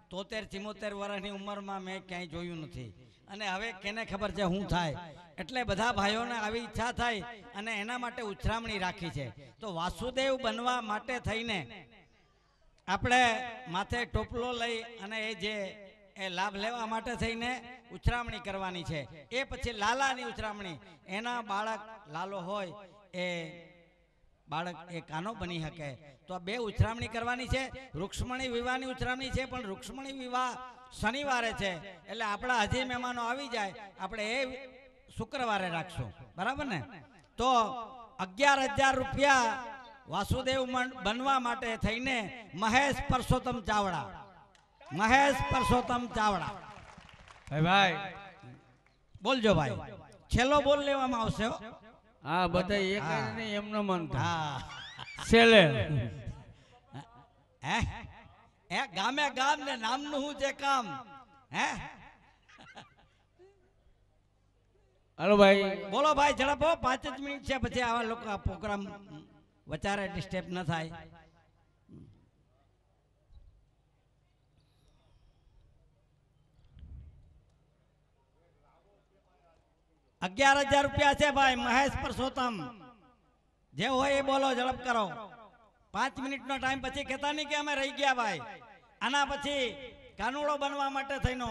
તોતેર, ચિમોતેર વર્ષની ઉંમરમાં મેં ક્યાંય જોયું નથી. અને હવે કેને ખબર છે શું થાય? એટલે બધા ભાઈઓને આવી ઈચ્છા થાય અને એના માટે ઉછરામણી રાખી છે. તો વાસુદેવ બનવા માટે થઈને આપણે માથે ટોપલો લઈ અને એ જે એ લાભ લેવા માટે થઈને ઉછરામણી કરવાની છે. એ પછી લાલાની ઉછરામણી. એના બાળક લાલો હોય એ બાળક એ કાનો બની શકે. તો બે ઉછરામણી કરવાની છે. રૂક્ષ્મણી વિવાહની ઉછરામણી છે, પણ રૂક્ષ્મણી વિવાહ શનિવારે છે. એટલે આપણા હજી મહેમાનો આવી જાય. આપણે એ શુક્રવારે રાખશું. બરાબર ને? તો અગિયાર હજાર રૂપિયા વાસુદેવ બનવા માટે થઈને મહેશ પરસોત્તમ ચાવડા. મહેશ પરસોત્તમ ચાવડા.
ભાઈ ભાઈ.
બોલજો ભાઈ. છેલ્લો બોલ લેવામાં આવશે હા.
બધા એક જ નહીં એમનો મન
હા.
છેલ્લે.
હે? હે? ગામે ગામ ને નામનું શું છે કામ? હે?
હલો ભાઈ.
બોલો ભાઈ ઝડપ હો. પાંચ જ મિનિટ છે પછી આવા લોકો આ પ્રોગ્રામ વચારે ડિસ્ટર્બ ન થાય. અગિયાર હજાર રૂપિયા છે ભાઈ મહેશ પરસોત્તમ. જે હોય એ બોલો ઝડપ કરો. પાંચ મિનિટનો ટાઈમ પછી કહેતા નહીં કે અમે રહી ગયા ભાઈ. આના પછી કાનુડો બનવા માટે થઈને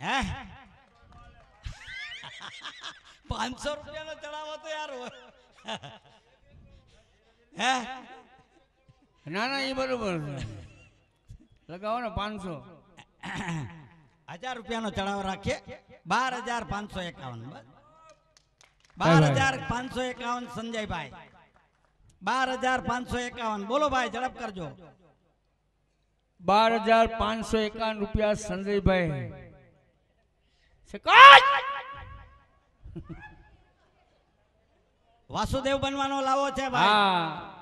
હે. પાંચસો રૂપિયાનો ચડાવો તો યાર. હે?
ના ના એ બરોબર લગાવો ને પાંચસો. [coughs]
હજાર રૂપિયાનો ચડાવ રાખીએ. બાર હજાર પાંચસો એકાવન બાર હજાર પાંચસો એકાવન સંજયભાઈ. બાર હજાર પાંચસો એકાવન. બોલો ભાઈ ઝડપ કરજો.
બાર હજાર પાંચસો એકાવન રૂપિયા સંજયભાઈ.
વાસુદેવ બનવાનો લાવો છે ભાઈ.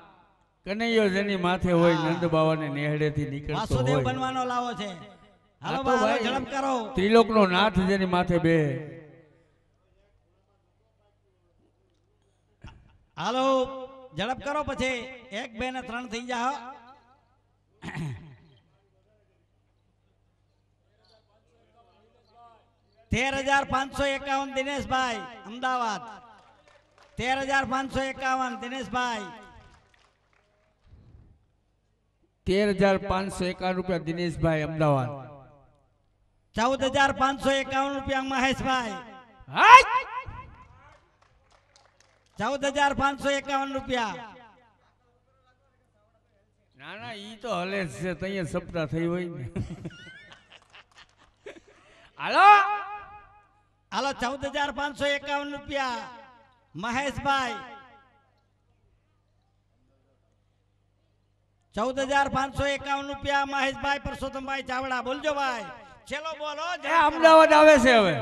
કનૈયો જેની માથે હોય નંદ બાવાને નેહડેથી નીકળતો
વાસુદેવ બનવાનો લાવો છે. કરો.
ત્રિલોકનો નાથ જેની માથે બે.
હાલો ઝડપ કરો પછી. એક બે ને ત્રણ થઈ જાઓ. તેર હજાર પાંચસો એકાવન દિનેશભાઈ અમદાવાદ. તેર હજાર પાંચસો એકાવન દિનેશભાઈ.
તેર હજાર પાંચસો એકાવન રૂપિયા દિનેશભાઈ અમદાવાદ.
ચૌદ હજાર પાંચસો એકાવન રૂપિયા મહેશભાઈ. ચૌદ હજાર પાંચસો એકાવન રૂપિયા.
ના ના ઈ તો હલે છે તૈયાર સપ્તાહ થઈ હોય ને. હાલો?
હાલો ચૌદ હજાર પાંચસો એકાવન રૂપિયા. મહેશભાઈ. ચૌદ હજાર પાંચસો એકાવન રૂપિયા મહેશભાઈ પરસોત્તમભાઈ ચાવડા. બોલજો ભાઈ. ચેલો બોલો
અમદાવાદ આવે છે હવે.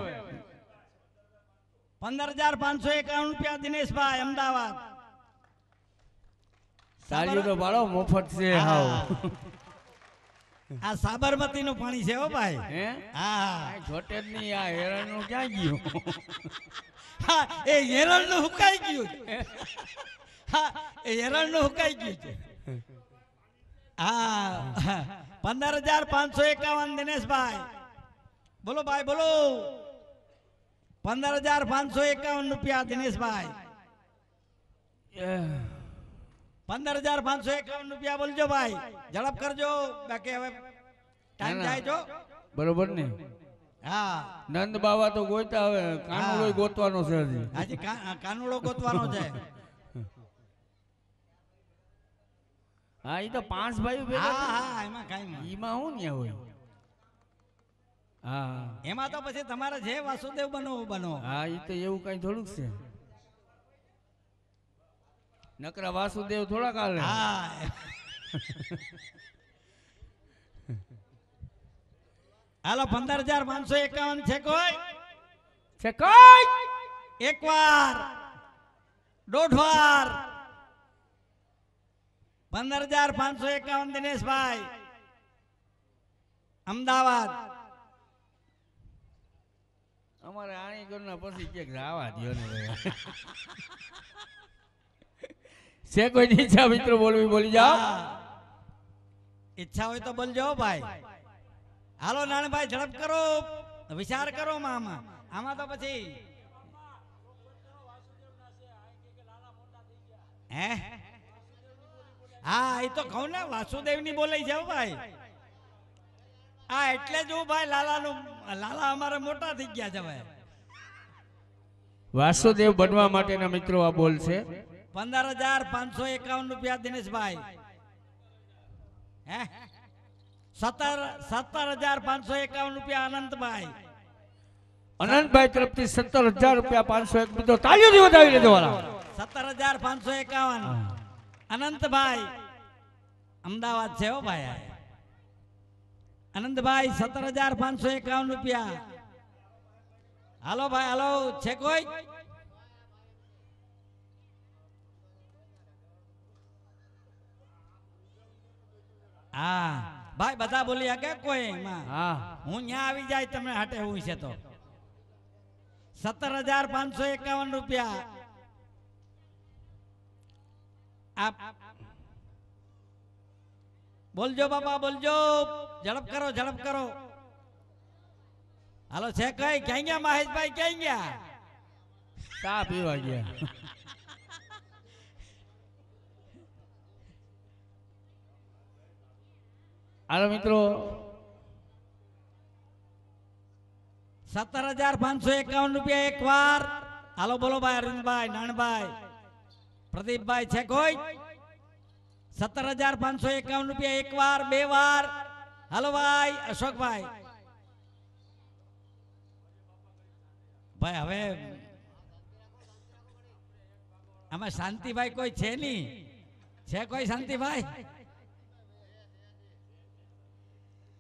પંદર હજાર પાંચસો એકાવન રૂપિયા દિનેશભાઈ અમદાવાદ.
તો ભાડો મફત છે હાવ.
આ સાબરમતી નું પાણી છે હો ભાઈ.
હા? છોટે જ નહીં આ હેરણનું ક્યાં ગયું?
હા એ હેરણનું હુકાઈ ગયું. હા એ હેરણનું હુકાઈ ગયું છે. હા પંદર હજાર પાંચસો એકાવન દિનેશભાઈ. બોલો ભાઈ બોલો. પંદર હજાર પાંચસો એકાવન રૂપિયા દિનેશભાઈ. પંદર હજાર પાંચસો એકાવન રૂપિયા બોલજો ભાઈ. ઝડપ કરજો. બાકી હવે ટાઈમ. જાય છો
બરોબર ને?
હા.
નંદ બાવા તો ગોતા હવે. કાનુડો ગોતવાનો છે હજી
કા- કાનુડો ગોતવાનો છે.
હા એ તો પાંચ ભાઈઓ ભેગા
હા હા એમાં કાઈ
ઈમાં હું ને હોય? હા.
એમાં તો પછી તમારે જે વાસુદેવ બનો બનો.
હા એ તો એવું કઈ થોડુંક છે. નકરા વાસુદેવ થોડા કાલે
હા. હાલો પંદર હજાર પાંચસો એકાવન છે કોઈ?
છે કોઈ?
એક વાર દોઢ વાર પંદર હજાર પાંચસો એકાવન દિનેશભાઈ. અમદાવાદ.
અમારે આણી કરના પછી ક્યાંક જવા દ્યો ને. છે કોઈ ઈચ્છા મિત્રો બોલવી બોલી જાઓ?
ઈચ્છા હોય તો બોલજો ભાઈ. હાલો નાનભાઈ ઝડપ કરો. વિચાર કરો મામા. આમાં આમાં તો પછી હે? હા એ તો કહું ને વાસુદેવની બોલાઈ જાવ ભાઈ. હા એટલે જ હું ભાઈ લાલાનું લાલા અમારે મોટા થઈ ગયા છે ભાઈ.
વાસુદેવ બનવા માટેના મિત્રો આ બોલ છે.
પંદર હજાર પાંચસો એકાવન રૂપિયા દિનેશભાઈ. હે? સત્તર સત્તર હજાર પાંચસો એકાવન રૂપિયા અનંતભાઈ.
અનંતભાઈ તરફથી સત્તર હજાર રૂપિયા પાંચસો એક મિત્રો તાળીઓથી વધાવી લેજો
સત્તર હજાર પાંચસો એકાવન. અનંતભાઈ. અમદાવાદ છે હો ભાઈ. અનંતભાઈ સત્તર હજાર પાંચસો એકાવન રૂપિયા. હાલો ભાઈ હાલો છે કોઈ? હા ભાઈ બધા બોલી કે કોઈ? એમાં
હા.
હું ત્યાં આવી જાય તમને હાટે હું છે તો. સત્તર હજાર પાંચસો એકાવન રૂપિયા. આપ બોલજો બાપા બોલજો. ઝડપ કરો ઝડપ કરો. હાલો છે કઈ? ક્યાં ગયા મહેશભાઈ? ક્યાં ગયા?
ચા પીવા ગયા. હાલો મિત્રો.
સત્તર હજાર પાંચસો એકાવન રૂપિયા એક વાર. હાલો બોલો ભાઈ અરવિંદભાઈ નાનભાઈ. પ્રદીપભાઈ છે કોઈ? સત્તર હજાર પાંચસો એકાવન રૂપિયા એક વાર, બે વાર. હાલો ભાઈ, અશોકભાઈ. ભાઈ, હવે આમાં શાંતિભાઈ કોઈ છે નહીં. છે કોઈ શાંતિભાઈ?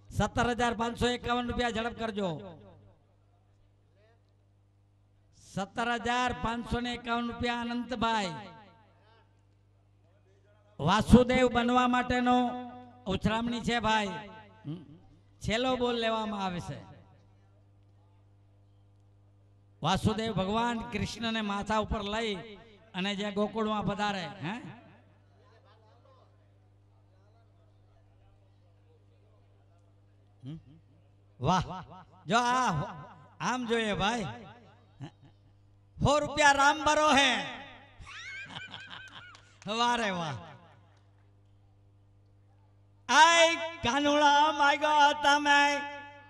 સત્તર હજાર પાંચસો એકાવન રૂપિયા ઝડપ કરજો. સત્તર હજાર પાંચસો ને એકાવન રૂપિયા અનંતભાઈ. વાસુદેવ બનવા માટેનો ઉછરામણી છે ભાઈ. છેલ્લો બોલ લેવામાં આવે છે. વાસુદેવ ભગવાન કૃષ્ણને માથા ઉપર લઈ અને જે ગોકુળમાં પધારે, હે? વાહ. જો આ આમ જોઈએ ભાઈ. સો રૂપિયા રામ બરો હે. વારે વાહ. આય કાનુડા માગો તમે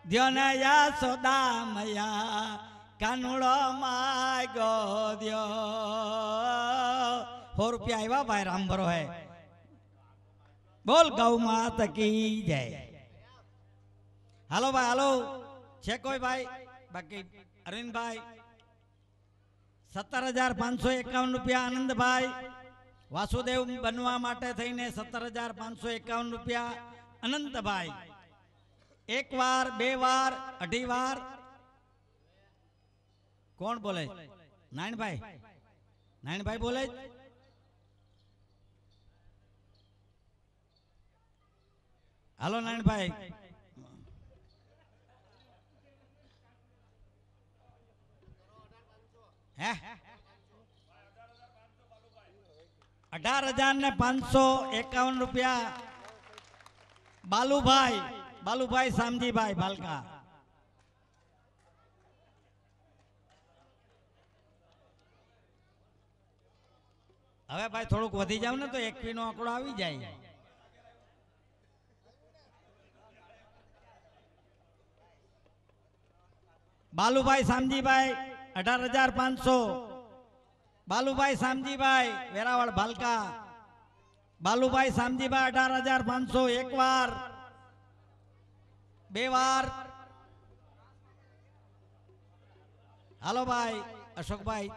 ધ્યોને યા સોદા મયા કાનુડો માગો દ્યો. હો રૂપિયા આવ્યા ભાઈ, રામ ભરો હે. બોલ ગૌ માત કી જય. હાલો ભાઈ, હાલો. છે કોઈ ભાઈ? બાકી અરવિંદભાઈ, સત્તર હજાર પાંચસો એકાવન રૂપિયા આનંદભાઈ. વાસુદેવ બનવા માટે થઈને સત્તર હજાર પાંચસો એકાવન રૂપિયા અનંતભાઈ. એક વાર, બે વાર, અઢી વાર. કોણ બોલે? નાયણભાઈ. નાયણભાઈ બોલે હાલો નાયણભાઈ. હે? અઢાર હજાર ને પાંચસો એકાવન રૂપિયા. બાલુભાઈ બાલુભાઈ શામજીભાઈ ભાલકા હવે ભાઈ થોડુંક વધી જાવ ને તો એકવી નો આંકડો આવી જાય. બાલુભાઈ શામજીભાઈ, અઢાર હજાર પાંચસો. બાલુભાઈ સામજીભાઈ, વેરાવળ ભાલકા. બાલુભાઈ સામજીભાઈ અઢાર હજાર પાંચસો એક વાર બે વાર. હાલો ભાઈ, અશોકભાઈ.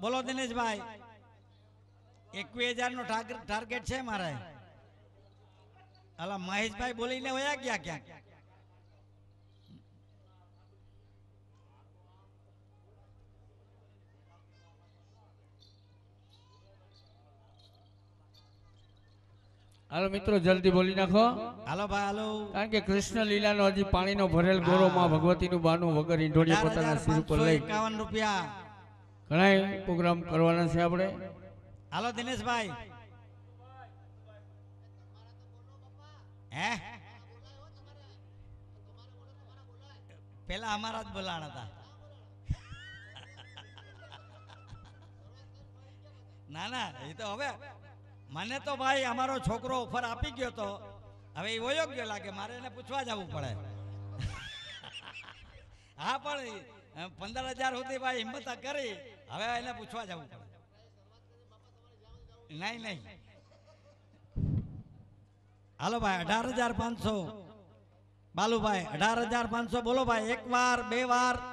બોલો દિનેશભાઈ. એકવીસ હજાર નો ટાર્ગેટ છે મારે. અલા મહેશભાઈ બોલીને વયા ગયા ક્યાંક?
હાલો મિત્રો જલ્દી બોલી નાખો.
હાલો ભાઈ હાલો.
કારણ કે કૃષ્ણ લીલાનો હજી પાણીનો ભરેલ ગોરો માં ભગવતીનું બાનું વગર ઈંઢોળીએ પોતાના સિર ઉપર લઈ
રૂપિયા.
ઘણા પ્રોગ્રામ કરવાના છે આપણે.
હાલો દિનેશભાઈ. હે? પેલા અમારા જ બોલાણ હતા. ના ના એ તો હવે મને તો ભાઈ અમારો છોકરો ઓફર આપી ગયો તો, હવે એ વયો લાગે, મારે એને પૂછવા જવું પડે. [laughs] હા, પણ પંદર હજાર સુધી ભાઈ હિંમત કરી, હવે એને પૂછવા જવું પડે. નહીં નહીં. હાલો ભાઈ, અઢાર હજાર પાંચસો. બાલુભાઈ, અઢાર હજાર પાંચસો, બોલો ભાઈ, એક વાર, બે વાર.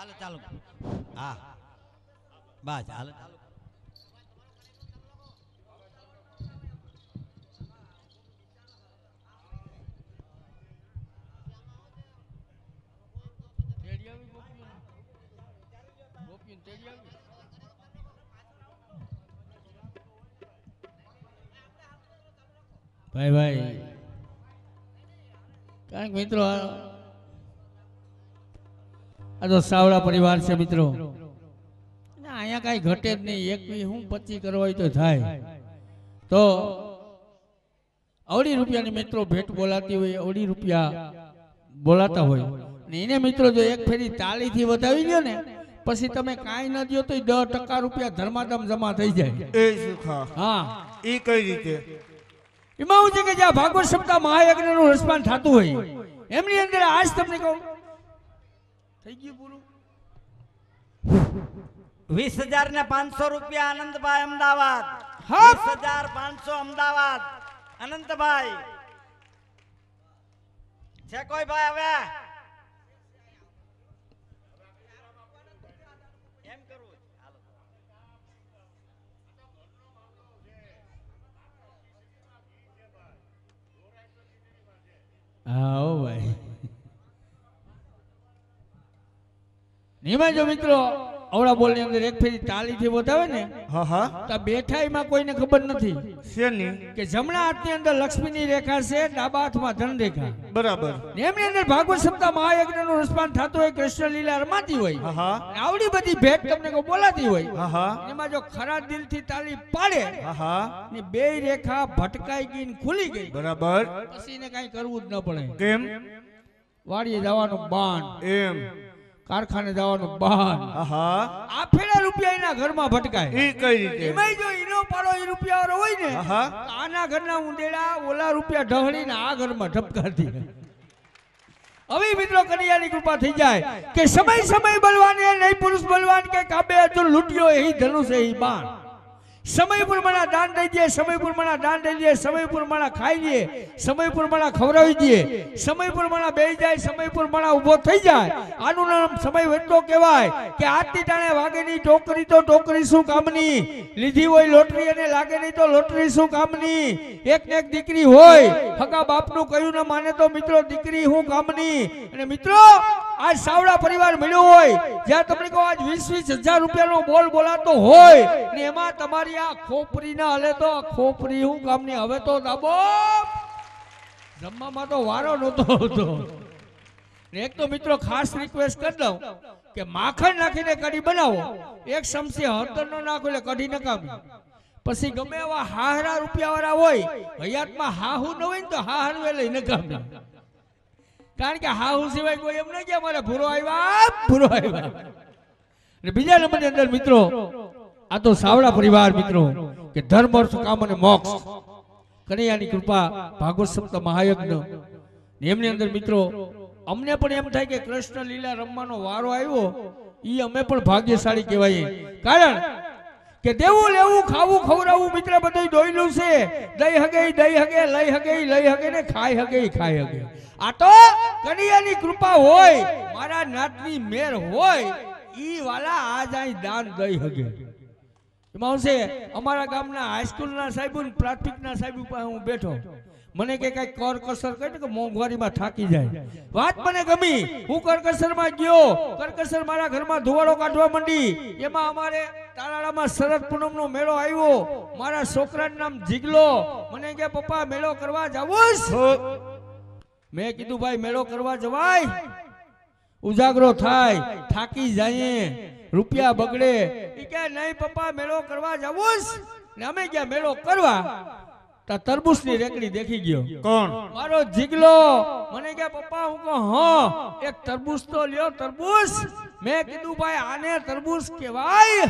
હાલ ચાલુ હા બસ હાલ ચાલુ
ભાઈ ભાઈ કારણ મિત્રો આ તો સાવડા પરિવાર છે મિત્રો. અહીંયા કાંઈ ઘટે જ નહીં. એક બી હું પચી કરવા હોય તો થાય. તો અવડી રૂપિયાની મિત્રો ભેટ બોલાતી હોય અવડી રૂપિયા બોલાતા હોય. ને એને મિત્રો જો એક ફેરી તાળીથી વધાવી લ્યો ને પછી તમે કાંઈ ન દો તો દસ ટકા રૂપિયા ધર્માધમ જમા થઈ જાય.
એ
હા.
એ કઈ રીતે?
એમાં હું છે કે જ્યાં ભાગવત સપ્તાહ મહાયજ્ઞનું રસપાન થતું હોય. એમની અંદર આજ તમને કહું થઈ ગયું પૂરું?
વીસ હજાર ને પાંચસો રૂપિયા આનંદભાઈ અમદાવાદ. વીસ હજાર પાંચસો અમદાવાદ. અનંતભાઈ છે કોઈ ભાઈ હવે? એમ કરવું છે?
હા ઓ ભાઈ. નિમા જો મિત્રો અવળા બોલની અંદર એક ફેરી તાળીથી વધાવે ને
હા હા.
તો આ બેઠાઈમાં કોઈને ખબર નથી
શેની?
કે જમણા હાથની અંદર લક્ષ્મીની રેખા છે ડાબા હાથમાં ધન રેખા
બરાબર.
ને એમની અંદર ભાગવત સપ્તાહ મહાયજ્ઞનું રસપાન થતું હોય કૃષ્ણ લીલા રમાતી હોય.
હા
આવડી બધી ભેટ તમને કોઈ બોલાતી હોય.
હા હા.
એમાં જો ખરા દિલથી તાળી પાડે
હા હા.
ને બે રેખા ભટકાઈ ગઈ ને ખુલી ગઈ.
બરાબર.
પછી ને કઈ કરવું જ ન પડે.
કેમ?
વાડીએ જવાનું બાણ.
એમ.
કારખાને જવાનું
બહાન.
આ ફેરા રૂપિયા એના ઘરમાં ભટકાય.
એ કઈ રીતે?
એમાં જો એનો પાડો એ રૂપિયા હોય ને આના ઘરના ઉંદેડા ઓલા રૂપિયા ઢહળીને આ ઘરમાં ઢબકાતી હવે મિત્રો કનૈયાની કૃપા થઈ જાય કે સમય સમય બલવાન એ નહીં પુરુષ બલવાન કે કાબે અર્જુન લૂંટ્યો એ ધનુષ એ બાણ. સમય પ્રમાણે દાન દઈ દઈએ સમય પ્રમાણે દાન દઈ દઈએ સમય ખાઈ લે સમય પ્રમાણે ખવડાવી દે સમય પ્રમાણે બેસી જાય સમય પ્રમાણે ઊભો થઈ જાય. આનું નામ સમય વેચતો કહેવાય કે આજથી ટાણે વાગે નહીં ટોકરી તો ટોકરી શું કામની? લીધી હોય લોટરી અને લાગે નહીં તો લોટરી શું કામની? એક એક દીકરી હોય હકા બાપનું કહ્યું ના માને તો મિત્રો દીકરી હું કામની? અને મિત્રો, આજ સાવડા પરિવાર મળ્યો હોય, જ્યાં તમને કહો આજ વીસ વીસ હજાર રૂપિયાનો બોલ બોલાતો હોય, ને એમાં તમારી આ ખોપરી ના હલે તો ખોપરી હું કામની? હવે તો દબો! જમવામાં તો વારો નહોતો આવતો. એક તો મિત્રો ખાસ રિક્વેસ્ટ કરી દઉં કે માખણ નાખીને કઢી બનાવો. એક ચમચી હળદર નો નાખો એટલે કઢી નકામી પછી ગમે એવા હાહરા રૂપિયા વાળા હોય, હયાતમાં હાહુ ન હોય ને તો હાહરું એ લઈ નકામી કારણ કે હાહુ સિવાય કોઈ એમ નહીં કે મારે ભૂરો આવ્યા ભૂરો આવ્યા. બીજા નંબરની અંદર મિત્રો આ તો સાવડા પરિવાર મિત્રો, કે ધર્મ, અર્થ, કામ અને મોક્ષ. કનૈયાની કૃપા ભાગવત સપ્ત મહાયજ્ઞ. એમની અંદર મિત્રો, અમને પણ એમ થાય કે કૃષ્ણ લીલા રમવાનો વારો આવ્યો એ અમે પણ ભાગ્યશાળી કહેવાય કારણ કે દેવું, લેવું, ખાવું, ખવડાવવું મિત્ર બધું દોયલું છે. દઈ હગે દઈ હગે, લઈ હગે લઈ હગે ને ખાઈ હગે ખાઈ હગે. આ તો કનૈયાની કૃપા હોય, મારા નાતની મેર હોય, ઈ વાલા આજ અહીં દાન દઈ હગે. હું અમારા ગામના હાઈસ્કૂલના સાહેબ પ્રાથમિકના સાહેબ ઉપર હું બેઠો. મને કે કઈ કરકસર કહે કે મોંઘવારીમાં થાકી જાય. વાત મને ગમી. હું કરકસરમાં ગયો. કરકસર મારા ઘરમાં ધુવાડો કાઢવા માંડી. એમાં અમારે તાલાળામાં શરદ પૂનમનો મેળો આવ્યો. મારા છોકરાનું નામ જીગલો. મને કે, પપ્પા, મેળો કરવા જાવું મેં કીધું, ભાઈ, મેળો કરવા જવાય. ઉજાગરો થાય. થાકી જાય રૂપિયા બગડે. એ કે નહીં પપ્પા મેળો કરવા જવું છે?" ને અમે ગયા મેળો કરવા તો તરબૂચની રેકડી દેખી ગયો.
કોણ?
મારો જીગલો. મને કે પપ્પા હું કહું હા એક તરબૂચ તો લ્યો તરબૂચ. મેં કીધું ભાઈ આને તરબૂચ કહેવાય?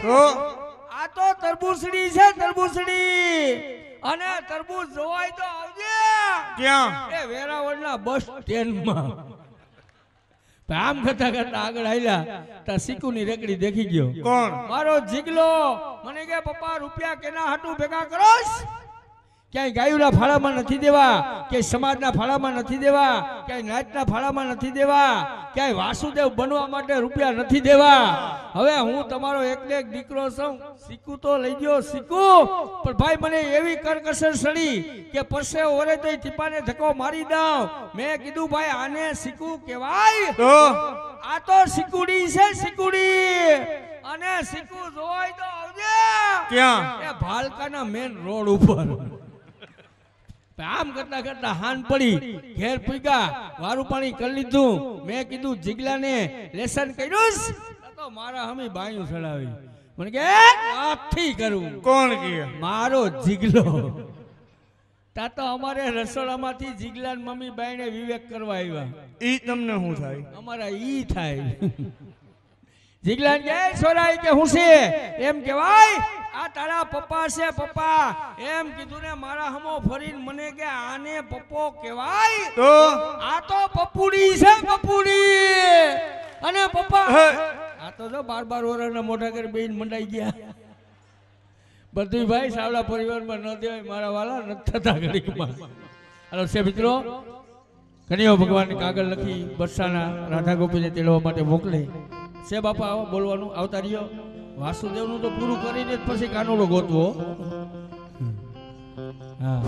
આ તો તરબૂચડી છે તરબૂચડી. અને તરબૂચ જોવાય તો આવજે.
ક્યાં?
એ વેરાવળના બસ સ્ટેન્ડમાં. તો આમ કરતા કરતા આગળ આવ્યા તા સિકુની રેકડી દેખી ગયો.
કોણ?
મારો જીગલો મને કે પપ્પા રૂપિયા કેના હતું ભેગા કરોસ ક્યાંય ગાયુના ફાળામાં નથી દેવા ક્યાંય સમાજના ફાળામાં નથી દેવા ક્યાંય નાચના ફાળામાં નથી દેવા ક્યાંય વાસુદેવ બનવા માટે રૂપિયા નથી દેવા. હવે હું તમારો એકને એક દીકરો છું શીખું તો લઈ ગયો શીખું. પણ ભાઈ મને એવી કરકસર સડી કે પરસે ઓરે તો ટીપાને ધક્કો મારી દઉં. મેં કીધું ભાઈ આને શીખું કહેવાય? આ તો સિકુડી છે સિકુડી અને શીખવું જોઈ તો આવજે.
ક્યાં?
એ ભાલકાના મેન રોડ ઉપર. આમ કરતા કરતા હાન પડી ઘેર પૂગા વારું પાણી કરી લીધું. મેં કીધું જીગલાને લેસન કર્યું તો મારા હમી બાયું ચડાવી. મને કે આથી કરું.
કોણ કે?
મારો જીગલો. તા તો અમારે રસોડામાંથી જીગલા મમ્મી બાઈને વિવેક કરવા આવ્યા.
ઈ તમને શું થાય?
અમારા ઈ થાય. જીગલાન કે છોરાઈ કે હું છે? એમ કહેવાય આ તારા પપ્પા છે પપ્પા. એમ કીધું ને મારા હમો ફરીને મને કે આને પપ્પો કહેવાય?
તો?
આ તો પપ્પુડી છે પપ્પુડી અને પપ્પા આ તો જો બાર બાર વર્ષના મોટા કરી બેન મંડાઈ ગયા. બધી ભાઈ સાવડા પરિવારમાં ન દેવાય મારા વાલા ન થતા ઘડીકમાં. હલો છે મિત્રો કનિયો ભગવાન કાગળ લખી બરસાના રાધા ગોપીને તેડવા માટે મોકલે. છે બાપા આવો બોલવાનું આવતા રહ્યો. વાસુદેવનું તો પૂરું કરીને જ પછી કાનુડો ગોતવો. હા.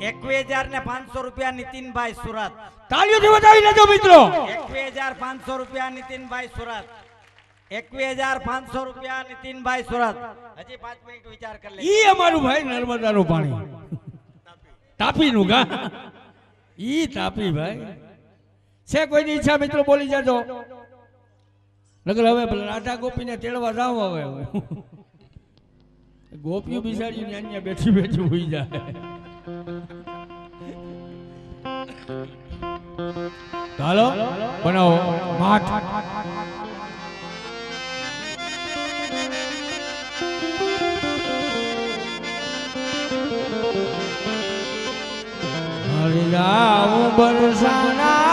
એકવીસ હજાર ને પાંચસો રૂપિયા નીતિનભાઈ સુરત.
તાળીઓથી વધાવી લેજો મિત્રો.
એકવીસ હજાર પાંચસો રૂપિયા નીતિનભાઈ સુરત. એકવીસ હજાર પાંચસો રૂપિયા નીતિનભાઈ સુરત. હજી પાંચ મિનિટ વિચાર કરી લે
ઈ અમારું ભાઈ નર્મદાનું પાણી. તાપીનું ગા. ઈ તાપી ભાઈ. છે કોઈની ઈચ્છા મિત્રો? બોલી જાજો. નકર હવે રાધા ગોપીને તેડવા જાવ હવે. ગોપીઓ બિસાડી ને બેઠી બેઠી હોઈ જાય. હાલો, બનાવો. માઠ. હરિરામ બરસાના